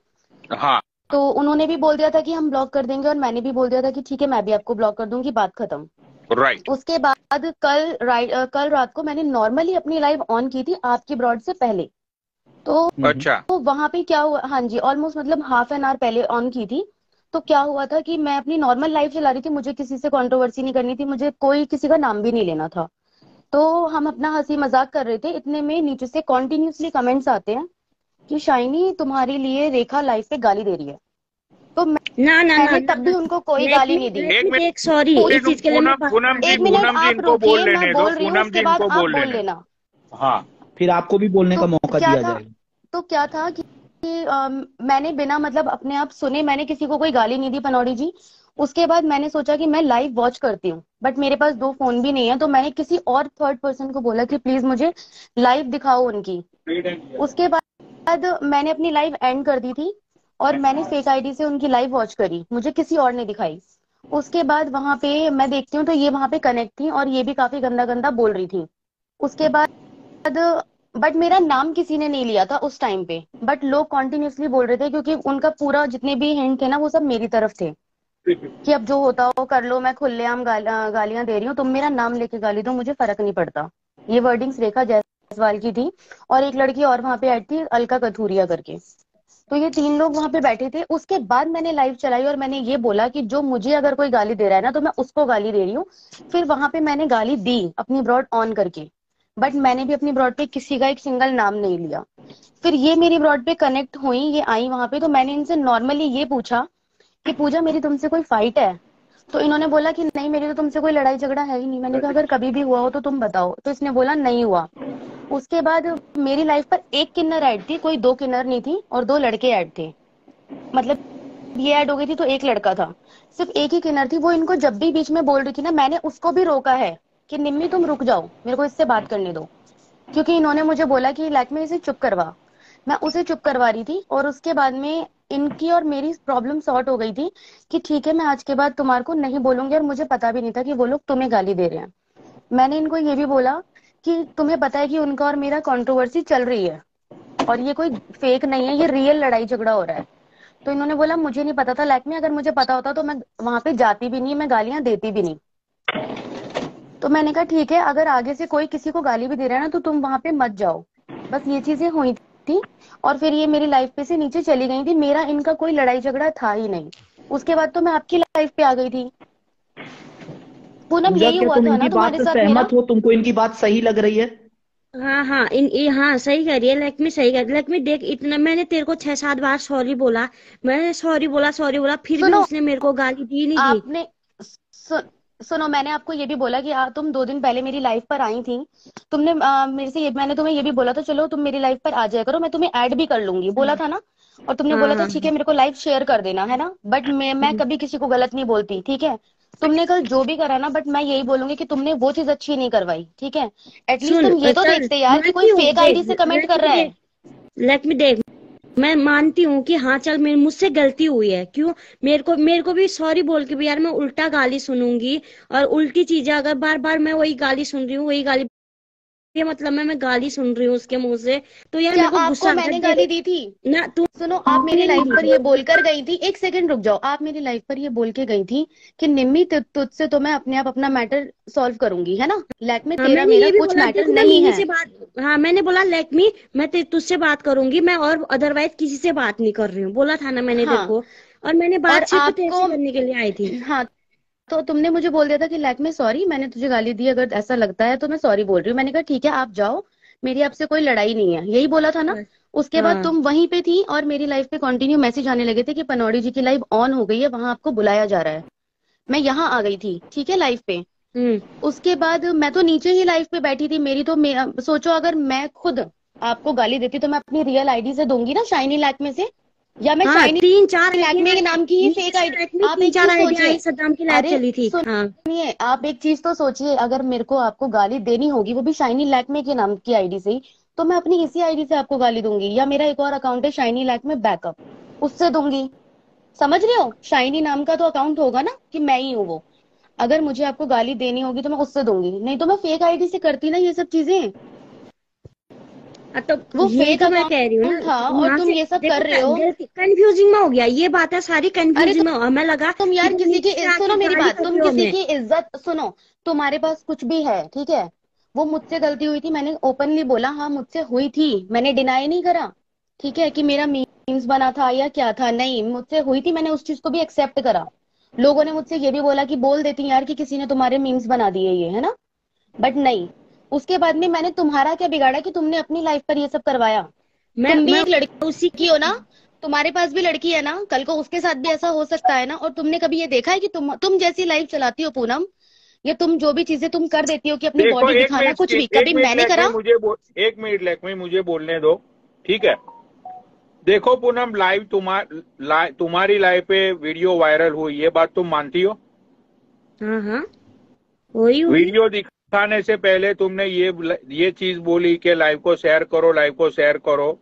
हाँ। तो उन्होंने भी बोल दिया था कि हम ब्लॉक कर देंगे और मैंने भी बोल दिया था कि ठीक है मैं भी आपको ब्लॉक कर दूँगी बात खत्म। Right right. उसके बाद कल राइट कल रात को मैंने नॉर्मली अपनी लाइव ऑन की थी आपकी ब्रॉड से पहले। तो हम्म, अच्छा। तो वहाँ पे क्या हुआ? हाँ जी ऑलमोस्ट मतलब हाफ़ एन आवर पहले ऑन की थी। तो क्या हुआ था कि मैं अपनी नॉर्मल लाइफ चला रही थी मुझे किसी से कंट्रोवर्सी नहीं करनी थी मुझे कोई किसी का नाम भी नहीं लेना था। तो हम अपना हँसी मज़ाक कर रहे थे इतने में नीचे से कॉन्टिन्यूसली कमेंट्स आते हैं कि शाइनी तुम्हारे लिए रेखा लाइफ पे गाली दे रही है। तो मैं- ना ना ना मैंने तब भी उनको कोई गाली नहीं दी। एक सॉरी इस चीज़ के लिए एक मिनट आप इनको बोल रुकिए मैं बोल रही हूँ उसके बाद आप बोल बोल लेना। हाँ। फिर आपको भी बोलने तो का मौका दिया जाएगा। तो क्या था कि, कि अम, मैंने बिना मतलब अपने आप सुने मैंने किसी को कोई गाली नहीं दी पनौड़ी जी। उसके बाद मैंने सोचा कि मैं लाइव वॉच करती हूँ बट मेरे पास दो फ़ोन भी नहीं है तो मैंने किसी और थर्ड पर्सन को बोला कि प्लीज़ मुझे लाइव दिखाओ उनकी। उसके बाद मैंने अपनी लाइव एंड कर दी थी और मैंने फेक आईडी से उनकी लाइव वॉच करी मुझे किसी और ने दिखाई। उसके बाद वहाँ पे मैं देखती हूँ तो ये वहाँ पे कनेक्ट थी और ये भी काफ़ी गंदा गंदा बोल रही थी। उसके बाद बट मेरा नाम किसी ने नहीं लिया था उस टाइम पे। बट लोग कॉन्टिन्यूसली बोल रहे थे क्योंकि उनका पूरा जितने भी हिंट थे ना वो सब मेरी तरफ़ थे। कि अब जो होता हो कर लो मैं खुलेआम गाल, गालियाँ दे रही हूँ तुम मेरा नाम लेके गाली दो मुझे फ़र्क नहीं पड़ता। ये वर्डिंग्स रेखा जायसवाल की थी और एक लड़की और वहाँ पे ऐड थी अलका कथूरिया करके। तो ये तीन लोग वहाँ पे बैठे थे। उसके बाद मैंने लाइव चलाई और मैंने ये बोला कि जो मुझे अगर कोई गाली दे रहा है ना तो मैं उसको गाली दे रही हूँ। फिर वहाँ पे मैंने गाली दी अपनी ब्रॉड ऑन करके। बट मैंने भी अपनी ब्रॉड पे किसी का एक सिंगल नाम नहीं लिया। फिर ये मेरी ब्रॉड पे कनेक्ट हुई, ये आई वहाँ पे तो मैंने इनसे नॉर्मली ये पूछा कि, पूजा, मेरी तुमसे कोई फाइट है? तो इन्होंने बोला कि, नहीं, मेरी तो तुमसे कोई लड़ाई झगड़ा है ही नहीं। मैंने कहा, अगर कभी भी हुआ हो तो तुम बताओ। तो इसने बोला, नहीं हुआ। उसके बाद मेरी लाइफ पर एक किन्नर ऐड थी, कोई दो किन्नर नहीं थी और दो लड़के ऐड थे। मतलब ये ऐड हो गई थी तो एक लड़का था। सिर्फ़ एक ही किन्नर थी, वो इनको जब भी बीच में बोल रही थी ना, मैंने उसको भी रोका है। कि निम्मी तुम रुक जाओ, मेरे को इससे बात करने दो। क्योंकि इन्होंने मुझे बोला कि लाइक में इसे चुप करवा। मैं उसे चुप करवा रही थी और उसके बाद में इनकी और मेरी प्रॉब्लम सॉर्ट हो गई थी कि ठीक है, मैं आज के बाद तुम्हारे को नहीं बोलूँगी और मुझे पता भी नहीं था कि वो लोग तुम्हें गाली दे रहे हैं। मैंने इनको ये भी बोला कि तुम्हें पता है कि उनका और मेरा कंट्रोवर्सी चल रही है और ये कोई फेक नहीं है, ये रियल लड़ाई झगड़ा हो रहा है। तो इन्होंने बोला, मुझे नहीं पता था लाइक में अगर मुझे पता होता तो मैं वहाँ पे जाती भी नहीं, मैं गालियाँ देती भी नहीं। तो मैंने कहा ठीक है अगर आगे से कोई किसी को गाली भी दे रहा है ना तो तुम वहाँ पे मत जाओ। बस ये चीज़ें हुई थी और फिर ये मेरी लाइफ पे से नीचे चली गई थी। मेरा इनका कोई लड़ाई झगड़ा था ही नहीं। उसके बाद तो मैं आपकी लाइफ पे आ गई थी। पूनम यही हुआ था ना तुम्हारे साथ सहमत हो? तुमको इनकी बात सही लग रही है? हाँ हाँ इन ये हाँ सही कह रही है लक्ष्मी सही कह रही है। लक्ष्मी देख इतना मैंने तेरे को छह सात बार सॉरी बोला। मैंने सॉरी बोला सॉरी बोला फिर भी सुनो, उसने मेरे को गाली दी नहीं दी आपने सु, सुनो मैंने आपको ये भी बोला कि आ, तुम दो दिन पहले मेरी लाइफ पर आई थी। तुमने आ, मेरे से ये मैंने तुम्हें ये भी बोला था चलो तुम मेरी लाइफ पर आ जाया करो मैं तुम्हें ऐड भी कर लूँगी। बोला था ना? और तुमने बोला था हाँ। ठीक है मेरे को लाइफ शेयर कर देना है ना? बट मैं मैं कभी किसी को गलत नहीं बोलती ठीक है? तुमने कल जो भी करा ना बट मैं यही बोलूँगी कि तुमने वो चीज़ अच्छी नहीं करवाई ठीक है? एटलीस्ट तुम ये तो देखते यार कि कोई फेक आईडी से कमेंट कर रहा है। लक्ष्मी देख मैं मानती हूँ कि हाँ चल, मेरे मुझसे गलती हुई है। क्यों? मेरे को मेरे को भी सॉरी बोल के भी यार मैं उल्टा गाली सुनूँगी। और उल्टी चीज़ें, अगर बार बार मैं वही गाली सुन रही हूँ, वही गाली ये मतलब मैं मैं गाली सुन रही हूँ उसके मुँह से। तो यार क्या मेरे को आपको मैंने। गाली दी थी? ना तू सुनो आप मेरी लाइफ पर ये बोलकर गई थी। एक सेकंड रुक जाओ। आप मेरी लाइफ पर ये बोल के गई थी कि निम्मी तुझसे तो मैं अपने आप अपना मैटर सॉल्व करूँगी है ना? लाइक में हाँ तेरा मेरा कुछ मैटर नहीं है। हाँ मैंने बोला लेट मी मैं तुझसे बात करूँगी मैं और अदरवाइज़ किसी से बात नहीं कर रही हूँ। बोला था ना मैंने हाँ। को और मैंने बात आपको करने के लिए आई थी। हाँ तो तुमने मुझे बोल दिया था कि लैक में सॉरी मैंने तुझे गाली दी अगर ऐसा लगता है तो मैं सॉरी बोल रही हूँ। मैंने कहा ठीक है आप जाओ मेरी आपसे कोई लड़ाई नहीं है। यही बोला था ना? उसके बाद हाँ। तुम वहीं पे थी और मेरी लाइफ पे कंटिन्यू मैसेज आने लगे थे कि पनौड़ी जी की लाइव ऑन हो गई है वहाँ आपको बुलाया जा रहा है। मैं यहाँ आ गई थी ठीक है लाइव पे। हम्म। उसके बाद मैं तो नीचे ही लाइफ पे बैठी थी मेरी तो मे, सोचो अगर मैं खुद आपको गाली देती तो मैं अपनी रियल आईडी से दूँगी ना शाइनी लैक में से? या मैं हाँ शाइनी तीन चार लैक में के नाम की ही फेक आईडी आप एक चार चीज़ सद्दाम की लाइव चली थी। हाँ। आप एक चीज़ तो सोचिए अगर मेरे को आपको गाली देनी होगी वो भी शाइनी लैक्मे के नाम की आईडी से ही तो मैं अपनी इसी आईडी से आपको गाली दूँगी या मेरा एक और अकाउंट है शाइनी लैक्मे बैकअप उससे दूँगी। समझ रहे हो? शाइनी नाम का तो अकाउंट होगा ना कि मैं ही हूँ वो। अगर मुझे आपको गाली देनी होगी तो मैं उससे दूँगी। नहीं तो मैं फेक आईडी से करती ना ये सब चीज़ें। हाँ, तो वो ये फेक तो मैं कह रही हूँ था और तुम ये सब कर रहे हो। कंफ्यूजिंग में हो गया ये बात है सारी कंफ्यूजिंग तो में हमें लगा तुम यार किसी की सुनो मेरी बात तुम किसी की इज़्ज़त सुनो तुम्हारे पास कुछ भी है ठीक है? वो मुझसे गलती हुई थी मैंने ओपनली बोला हाँ मुझसे हुई थी मैंने डिनाई नहीं करा ठीक है कि मेरा मीम्स बना था या क्या था नहीं मुझसे हुई थी मैंने उस चीज़ को भी एक्सेप्ट करा। लोगों ने मुझसे ये भी बोला कि बोल देती यार कि किसी ने तुम्हारे मीम्स बना दिए ये है ना? बट नहीं उसके बाद में मैंने तुम्हारा क्या बिगाड़ा कि तुमने अपनी लाइफ पर ये सब करवाया? मैं तुम भी मैं एक लड़की उसी की हो ना? तुम्हारे पास भी लड़की है ना? कल को उसके साथ भी ऐसा हो सकता है ना? और तुमने कभी ये देखा है कि तुम तुम जैसी लाइफ चलाती हो पूनम या तुम जो भी चीज़ें तुम कर देती हो कि अपनी बॉडी दिखाना कुछ भी एक कभी मिनट मैंने करा? मुझे एक मिनट लक्ष्मी मुझे बोलने दो ठीक है? देखो पूनम लाइव तुम्हार ला, तुम्हारी लाइव पे वीडियो वायरल हुई ये बात तुम मानती हो? हाँ हाँ। वही हुई। दिखाने से पहले तुमने ये ये चीज़ बोली कि लाइव को शेयर करो लाइव को शेयर करो।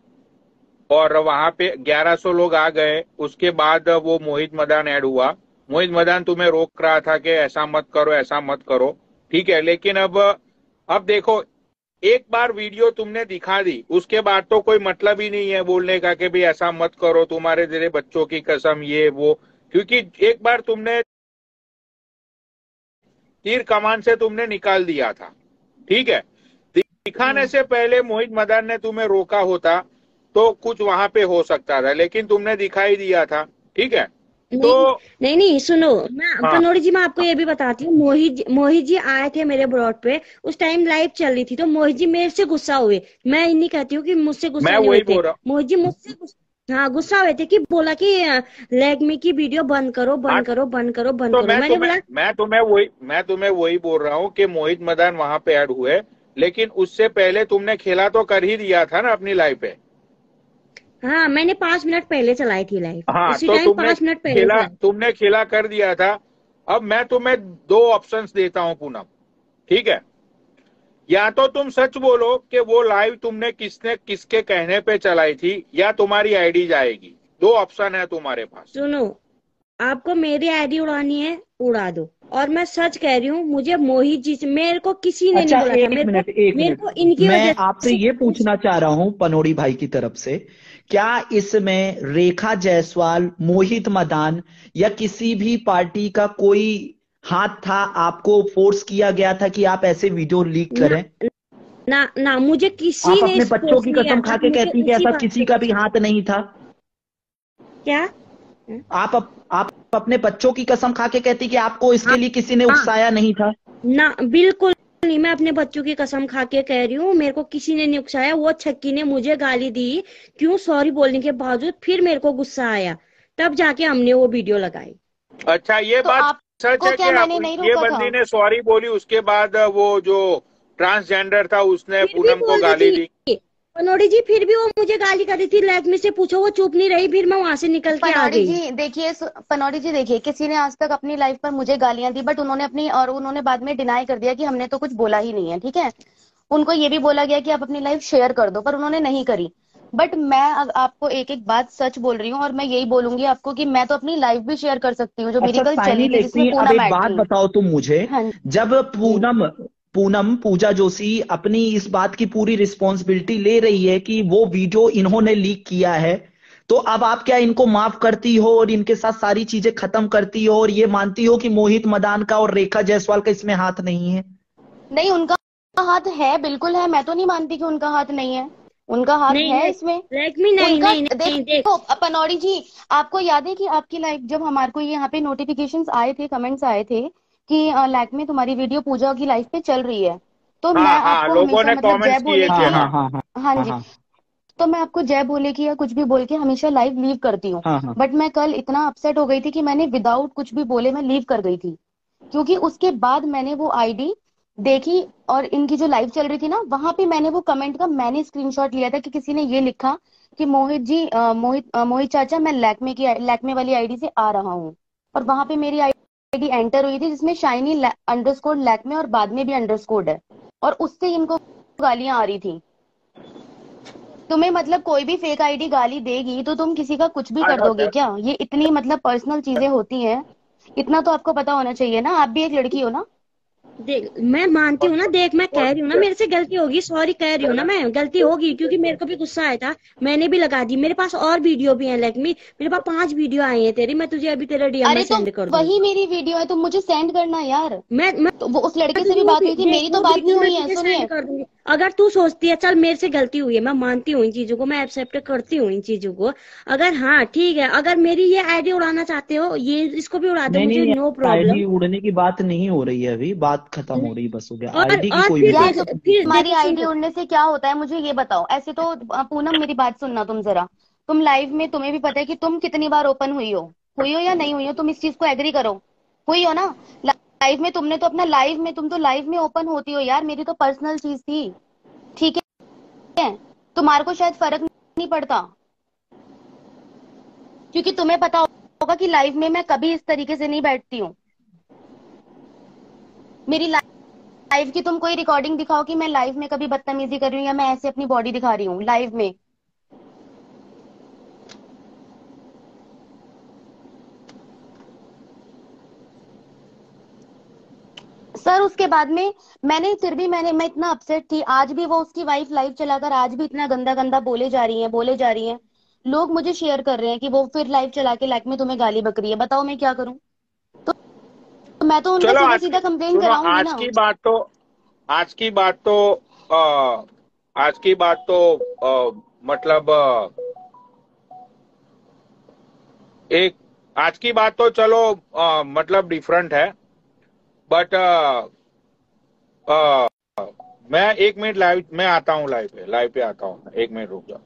और वहाँ पे 1100 लोग आ गए। उसके बाद वो मोहित मदान ऐड हुआ। मोहित मदान, तुम्हें रोक रहा था कि ऐसा मत करो, ऐसा मत करो। ठीक है, लेकिन अब अब देखो, एक बार वीडियो तुमने दिखा दी, उसके बाद तो कोई मतलब ही नहीं है बोलने का कि भाई ऐसा मत करो, तुम्हारे तेरे बच्चों की कसम, ये, वो। क्योंकि एक बार तुमने तीर कमान से तुमने निकाल दिया था। ठीक है? दिखाने से पहले मोहित मदान ने तुम्हें रोका होता तो कुछ वहाँ पे हो सकता था लेकिन तुमने दिखाई दिया था। ठीक है? तो नहीं नहीं सुनो। मैं हाँ। कनौड़ी जी मैं आपको ये भी बताती हूँ मोहित मोहित जी आए थे मेरे ब्रॉड पे उस टाइम लाइव चल रही थी तो मोहित जी मेरे से गुस्सा हुए। मैं नहीं कहती हूँ कि मुझसे गुस्सा नहीं मोहित जी मुझसे गुस्सा- हाँ गुस्सा हुए थे कि बोला कि लेग में की वीडियो बंद करो हाँ, बंद करो बंद करो बंद तो करो। मैं मैंने बोला मैं तुम्हें वही मैं तुम्हें वही बोल रहा हूँ कि मोहित मदान वहाँ पे ऐड हुए लेकिन उससे पहले तुमने खेला तो कर ही दिया था ना अपनी लाइफ पे। हाँ मैंने पाँच मिनट पहले चलाई थी लाइफ हाँ उसी तो टाइम पाँच मिनट पहले खेला तुमने खेला कर दिया था। अब मैं तुम्हें दो ऑप्शंस देता हूँ पूनम ठीक है? या तो तुम सच बोलो कि वो लाइव तुमने किसने किसके कहने पे चलाई थी या तुम्हारी आईडी जाएगी। दो ऑप्शन है तुम्हारे पास। सुनो आपको मेरी आईडी उड़ानी है उड़ा दो। और मैं सच कह रही हूँ मुझे मोहित जी से मेरे को किसी ने अच्छा नहीं बोला एक मेरे मिनट को एक मेरे मिनट को इनकी मैं आपसे ये पूछना चाह रहा हूँ पनोड़ी भाई की तरफ़ से। क्या इसमें रेखा जायसवाल मोहित मदान या किसी भी पार्टी का कोई हाथ था आपको फोर्स किया गया था कि आप ऐसे वीडियो लीक करें? ना ना मुझे किसी आप ने अपने बच्चों की कसम खा के कहती कि ऐसा किसी का भी हाथ नहीं था। क्या? आप अप, आप अपने बच्चों की कसम खा के कहती कि आपको इसके हाँ लिए किसी ने हाँ। उकसाया नहीं था। ना बिल्कुल नहीं मैं अपने बच्चों की कसम खा के कह रही हूँ मेरे को किसी ने नहीं उकसाया वो छक्की ने मुझे गाली दी क्यों सॉरी बोलने के बावजूद फिर मेरे को गुस्सा आया। तब जाके हमने वो वीडियो लगाई। अच्छा ये तो बात सच है क्या मैंने नहीं ये बंदी ने सॉरी बोली उसके बाद वो जो ट्रांसजेंडर था उसने पूनम को गाली दी। थी पनोड़ी जी फिर भी वो मुझे गाली कर रही थी लैग में से पूछो वो चुप नहीं रही फिर मैं वहाँ से निकल के आ पनौड़ी गई। जी देखिए पनौड़ी जी देखिए किसी ने आज तक अपनी लाइफ पर मुझे गालियाँ दी बट उन्होंने अपनी और उन्होंने बाद में डिनाई कर दिया कि हमने तो कुछ बोला ही नहीं है ठीक है? उनको ये भी बोला गया कि आप अपनी लाइफ शेयर कर दो पर उन्होंने नहीं करी। बट मैं आपको एक एक बात सच बोल रही हूँ और मैं यही बोलूँगी आपको कि मैं तो अपनी लाइफ भी शेयर कर सकती हूँ जो मेरी अच्छा कल चली थी जिसमें अब पूनम एक बात बताओ तुम मुझे हाँ जब पूनम पूनम पूजा जोशी अपनी इस बात की पूरी रिस्पॉन्सिबिलिटी ले रही है कि वो वीडियो इन्होंने लीक किया है तो अब आप क्या इनको माफ़ करती हो और इनके साथ सारी चीज़ें खत्म करती हो और ये मानती हो कि मोहित मदान का और रेखा जायसवाल का इसमें हाथ नहीं है? नहीं उनका हाथ है बिल्कुल है। मैं तो नहीं मानती कि उनका हाथ नहीं है। उनका हाथ नहीं है नहीं इसमें? लैक्मी नहीं उनका नहीं नहीं देख। देखो पनौड़ी जी आपको याद है कि आपकी लाइफ जब हमारे को यहाँ पे नोटिफिकेशंस आए थे कमेंट्स आए थे कि लैक में तुम्हारी वीडियो पूजा की लाइफ पे चल रही है। तो मैं हाँ हाँ आपको लोगों ने मतलब जय बोले की हाँ। हाँ हाँ हाँ हाँ हाँ हाँ जी। हाँ। तो मैं आपको जय बोले की या कुछ भी बोल के हमेशा लाइव लीव करती हूँ। हाँ हाँ। बट मैं कल इतना अपसेट हो गई थी कि मैंने विदाउट कुछ भी बोले मैं लीव कर गई थी। क्योंकि उसके बाद मैंने वो आईडी देखी और इनकी जो लाइव चल रही थी ना वहाँ पे मैंने वो कमेंट का मैंने स्क्रीनशॉट लिया था कि किसी ने ये लिखा कि मोहित जी मोहित मोहित चाचा मैं लैक्मे की लैक्मे वाली आईडी से आ रहा हूँ। और वहाँ पे मेरी आईडी एंटर हुई थी जिसमें शाइनी अंडरस्कोर लैक्मे और बाद में भी अंडरस्कोर है। और उससे इनको गालियाँ आ रही थी। तुम्हें मतलब कोई भी फेक आईडी गाली देगी तो तुम किसी का कुछ भी कर दोगे क्या? ये इतनी मतलब पर्सनल चीज़ें होती हैं। इतना तो आपको पता होना चाहिए ना आप भी एक लड़की हो ना। देख मैं मानती हूँ ना देख मैं कह रही हूँ ना मेरे से गलती होगी सॉरी कह रही हूँ ना मैं गलती होगी क्योंकि मेरे को भी गुस्सा आया था मैंने भी लगा दी मेरे पास और वीडियो भी है लाइक मी मेरे पास पाँच वीडियो आई है तेरी मैं तुझे अभी तेरा डीएम में तो सेंड कर दूँ वही मेरी वीडियो है तुम मुझे सेंड करना यार। मैं मैं तो वो उस लड़के से भी बात हुई थी मेरी तो बात नहीं हुई है। सुनिए सेंड अगर तू सोचती है चल मेरे से गलती हुई है मैं मानती हूँ इन चीज़ों को मैं एक्सेप्ट करती हूँ इन चीज़ों को। अगर हाँ ठीक है अगर मेरी ये आईडी उड़ाना चाहते हो ये इसको भी उड़ा दो मुझे नो आईडी प्रॉब्लम उड़ने की बात नहीं हो रही है अभी बात खत्म हो रही बस हो गया। आईडी की कोई फिर सुन आईडी उड़ने से क्या होता है मुझे ये बताओ। ऐसे तो पूनम मेरी बात सुनना तुम जरा। तुम लाइव में तुम्हें भी पता है कि तुम कितनी बार ओपन हुई हो। हुई हो या नहीं हुई हो तुम इस चीज़ को एग्री करो। हुई हो ना? लाइव में तुमने तो अपना लाइव में तुम तो लाइव में ओपन होती हो यार। मेरी तो पर्सनल चीज़ थी। ठीक है? तुम्हारे को शायद फ़र्क नहीं पड़ता। क्योंकि तुम्हें पता होगा कि लाइव में मैं कभी इस तरीके से नहीं बैठती हूँ। मेरी लाइव की तुम कोई रिकॉर्डिंग दिखाओ कि मैं लाइव में कभी बदतमीजी कर रही हूँ या मैं ऐसे अपनी बॉडी दिखा रही हूँ लाइव में? सर उसके बाद में मैंने, फिर भी मैंने, मैं इतना अपसेट थी। आज भी वो उसकी वाइफ लाइव चलाकर आज भी इतना गंदा गंदा बोले जा रही है, बोले जा रही है। लोग मुझे शेयर कर रहे हैं कि वो फिर लाइव चला के लाइक में तुम्हें गाली बक रही है। बताओ मैं क्या करूँ? तो मैं तो उनका चलो सीधा आज सीधा कंप्लेन कराऊँगी आज ना। की बात तो आज की बात तो आ, आज की बात तो आ, मतलब आ, एक आज की बात तो चलो आ, मतलब डिफरेंट है। बट मैं एक मिनट लाइव में आता हूँ लाइव पे लाइव पे आता हूँ। एक मिनट रुक जाओ।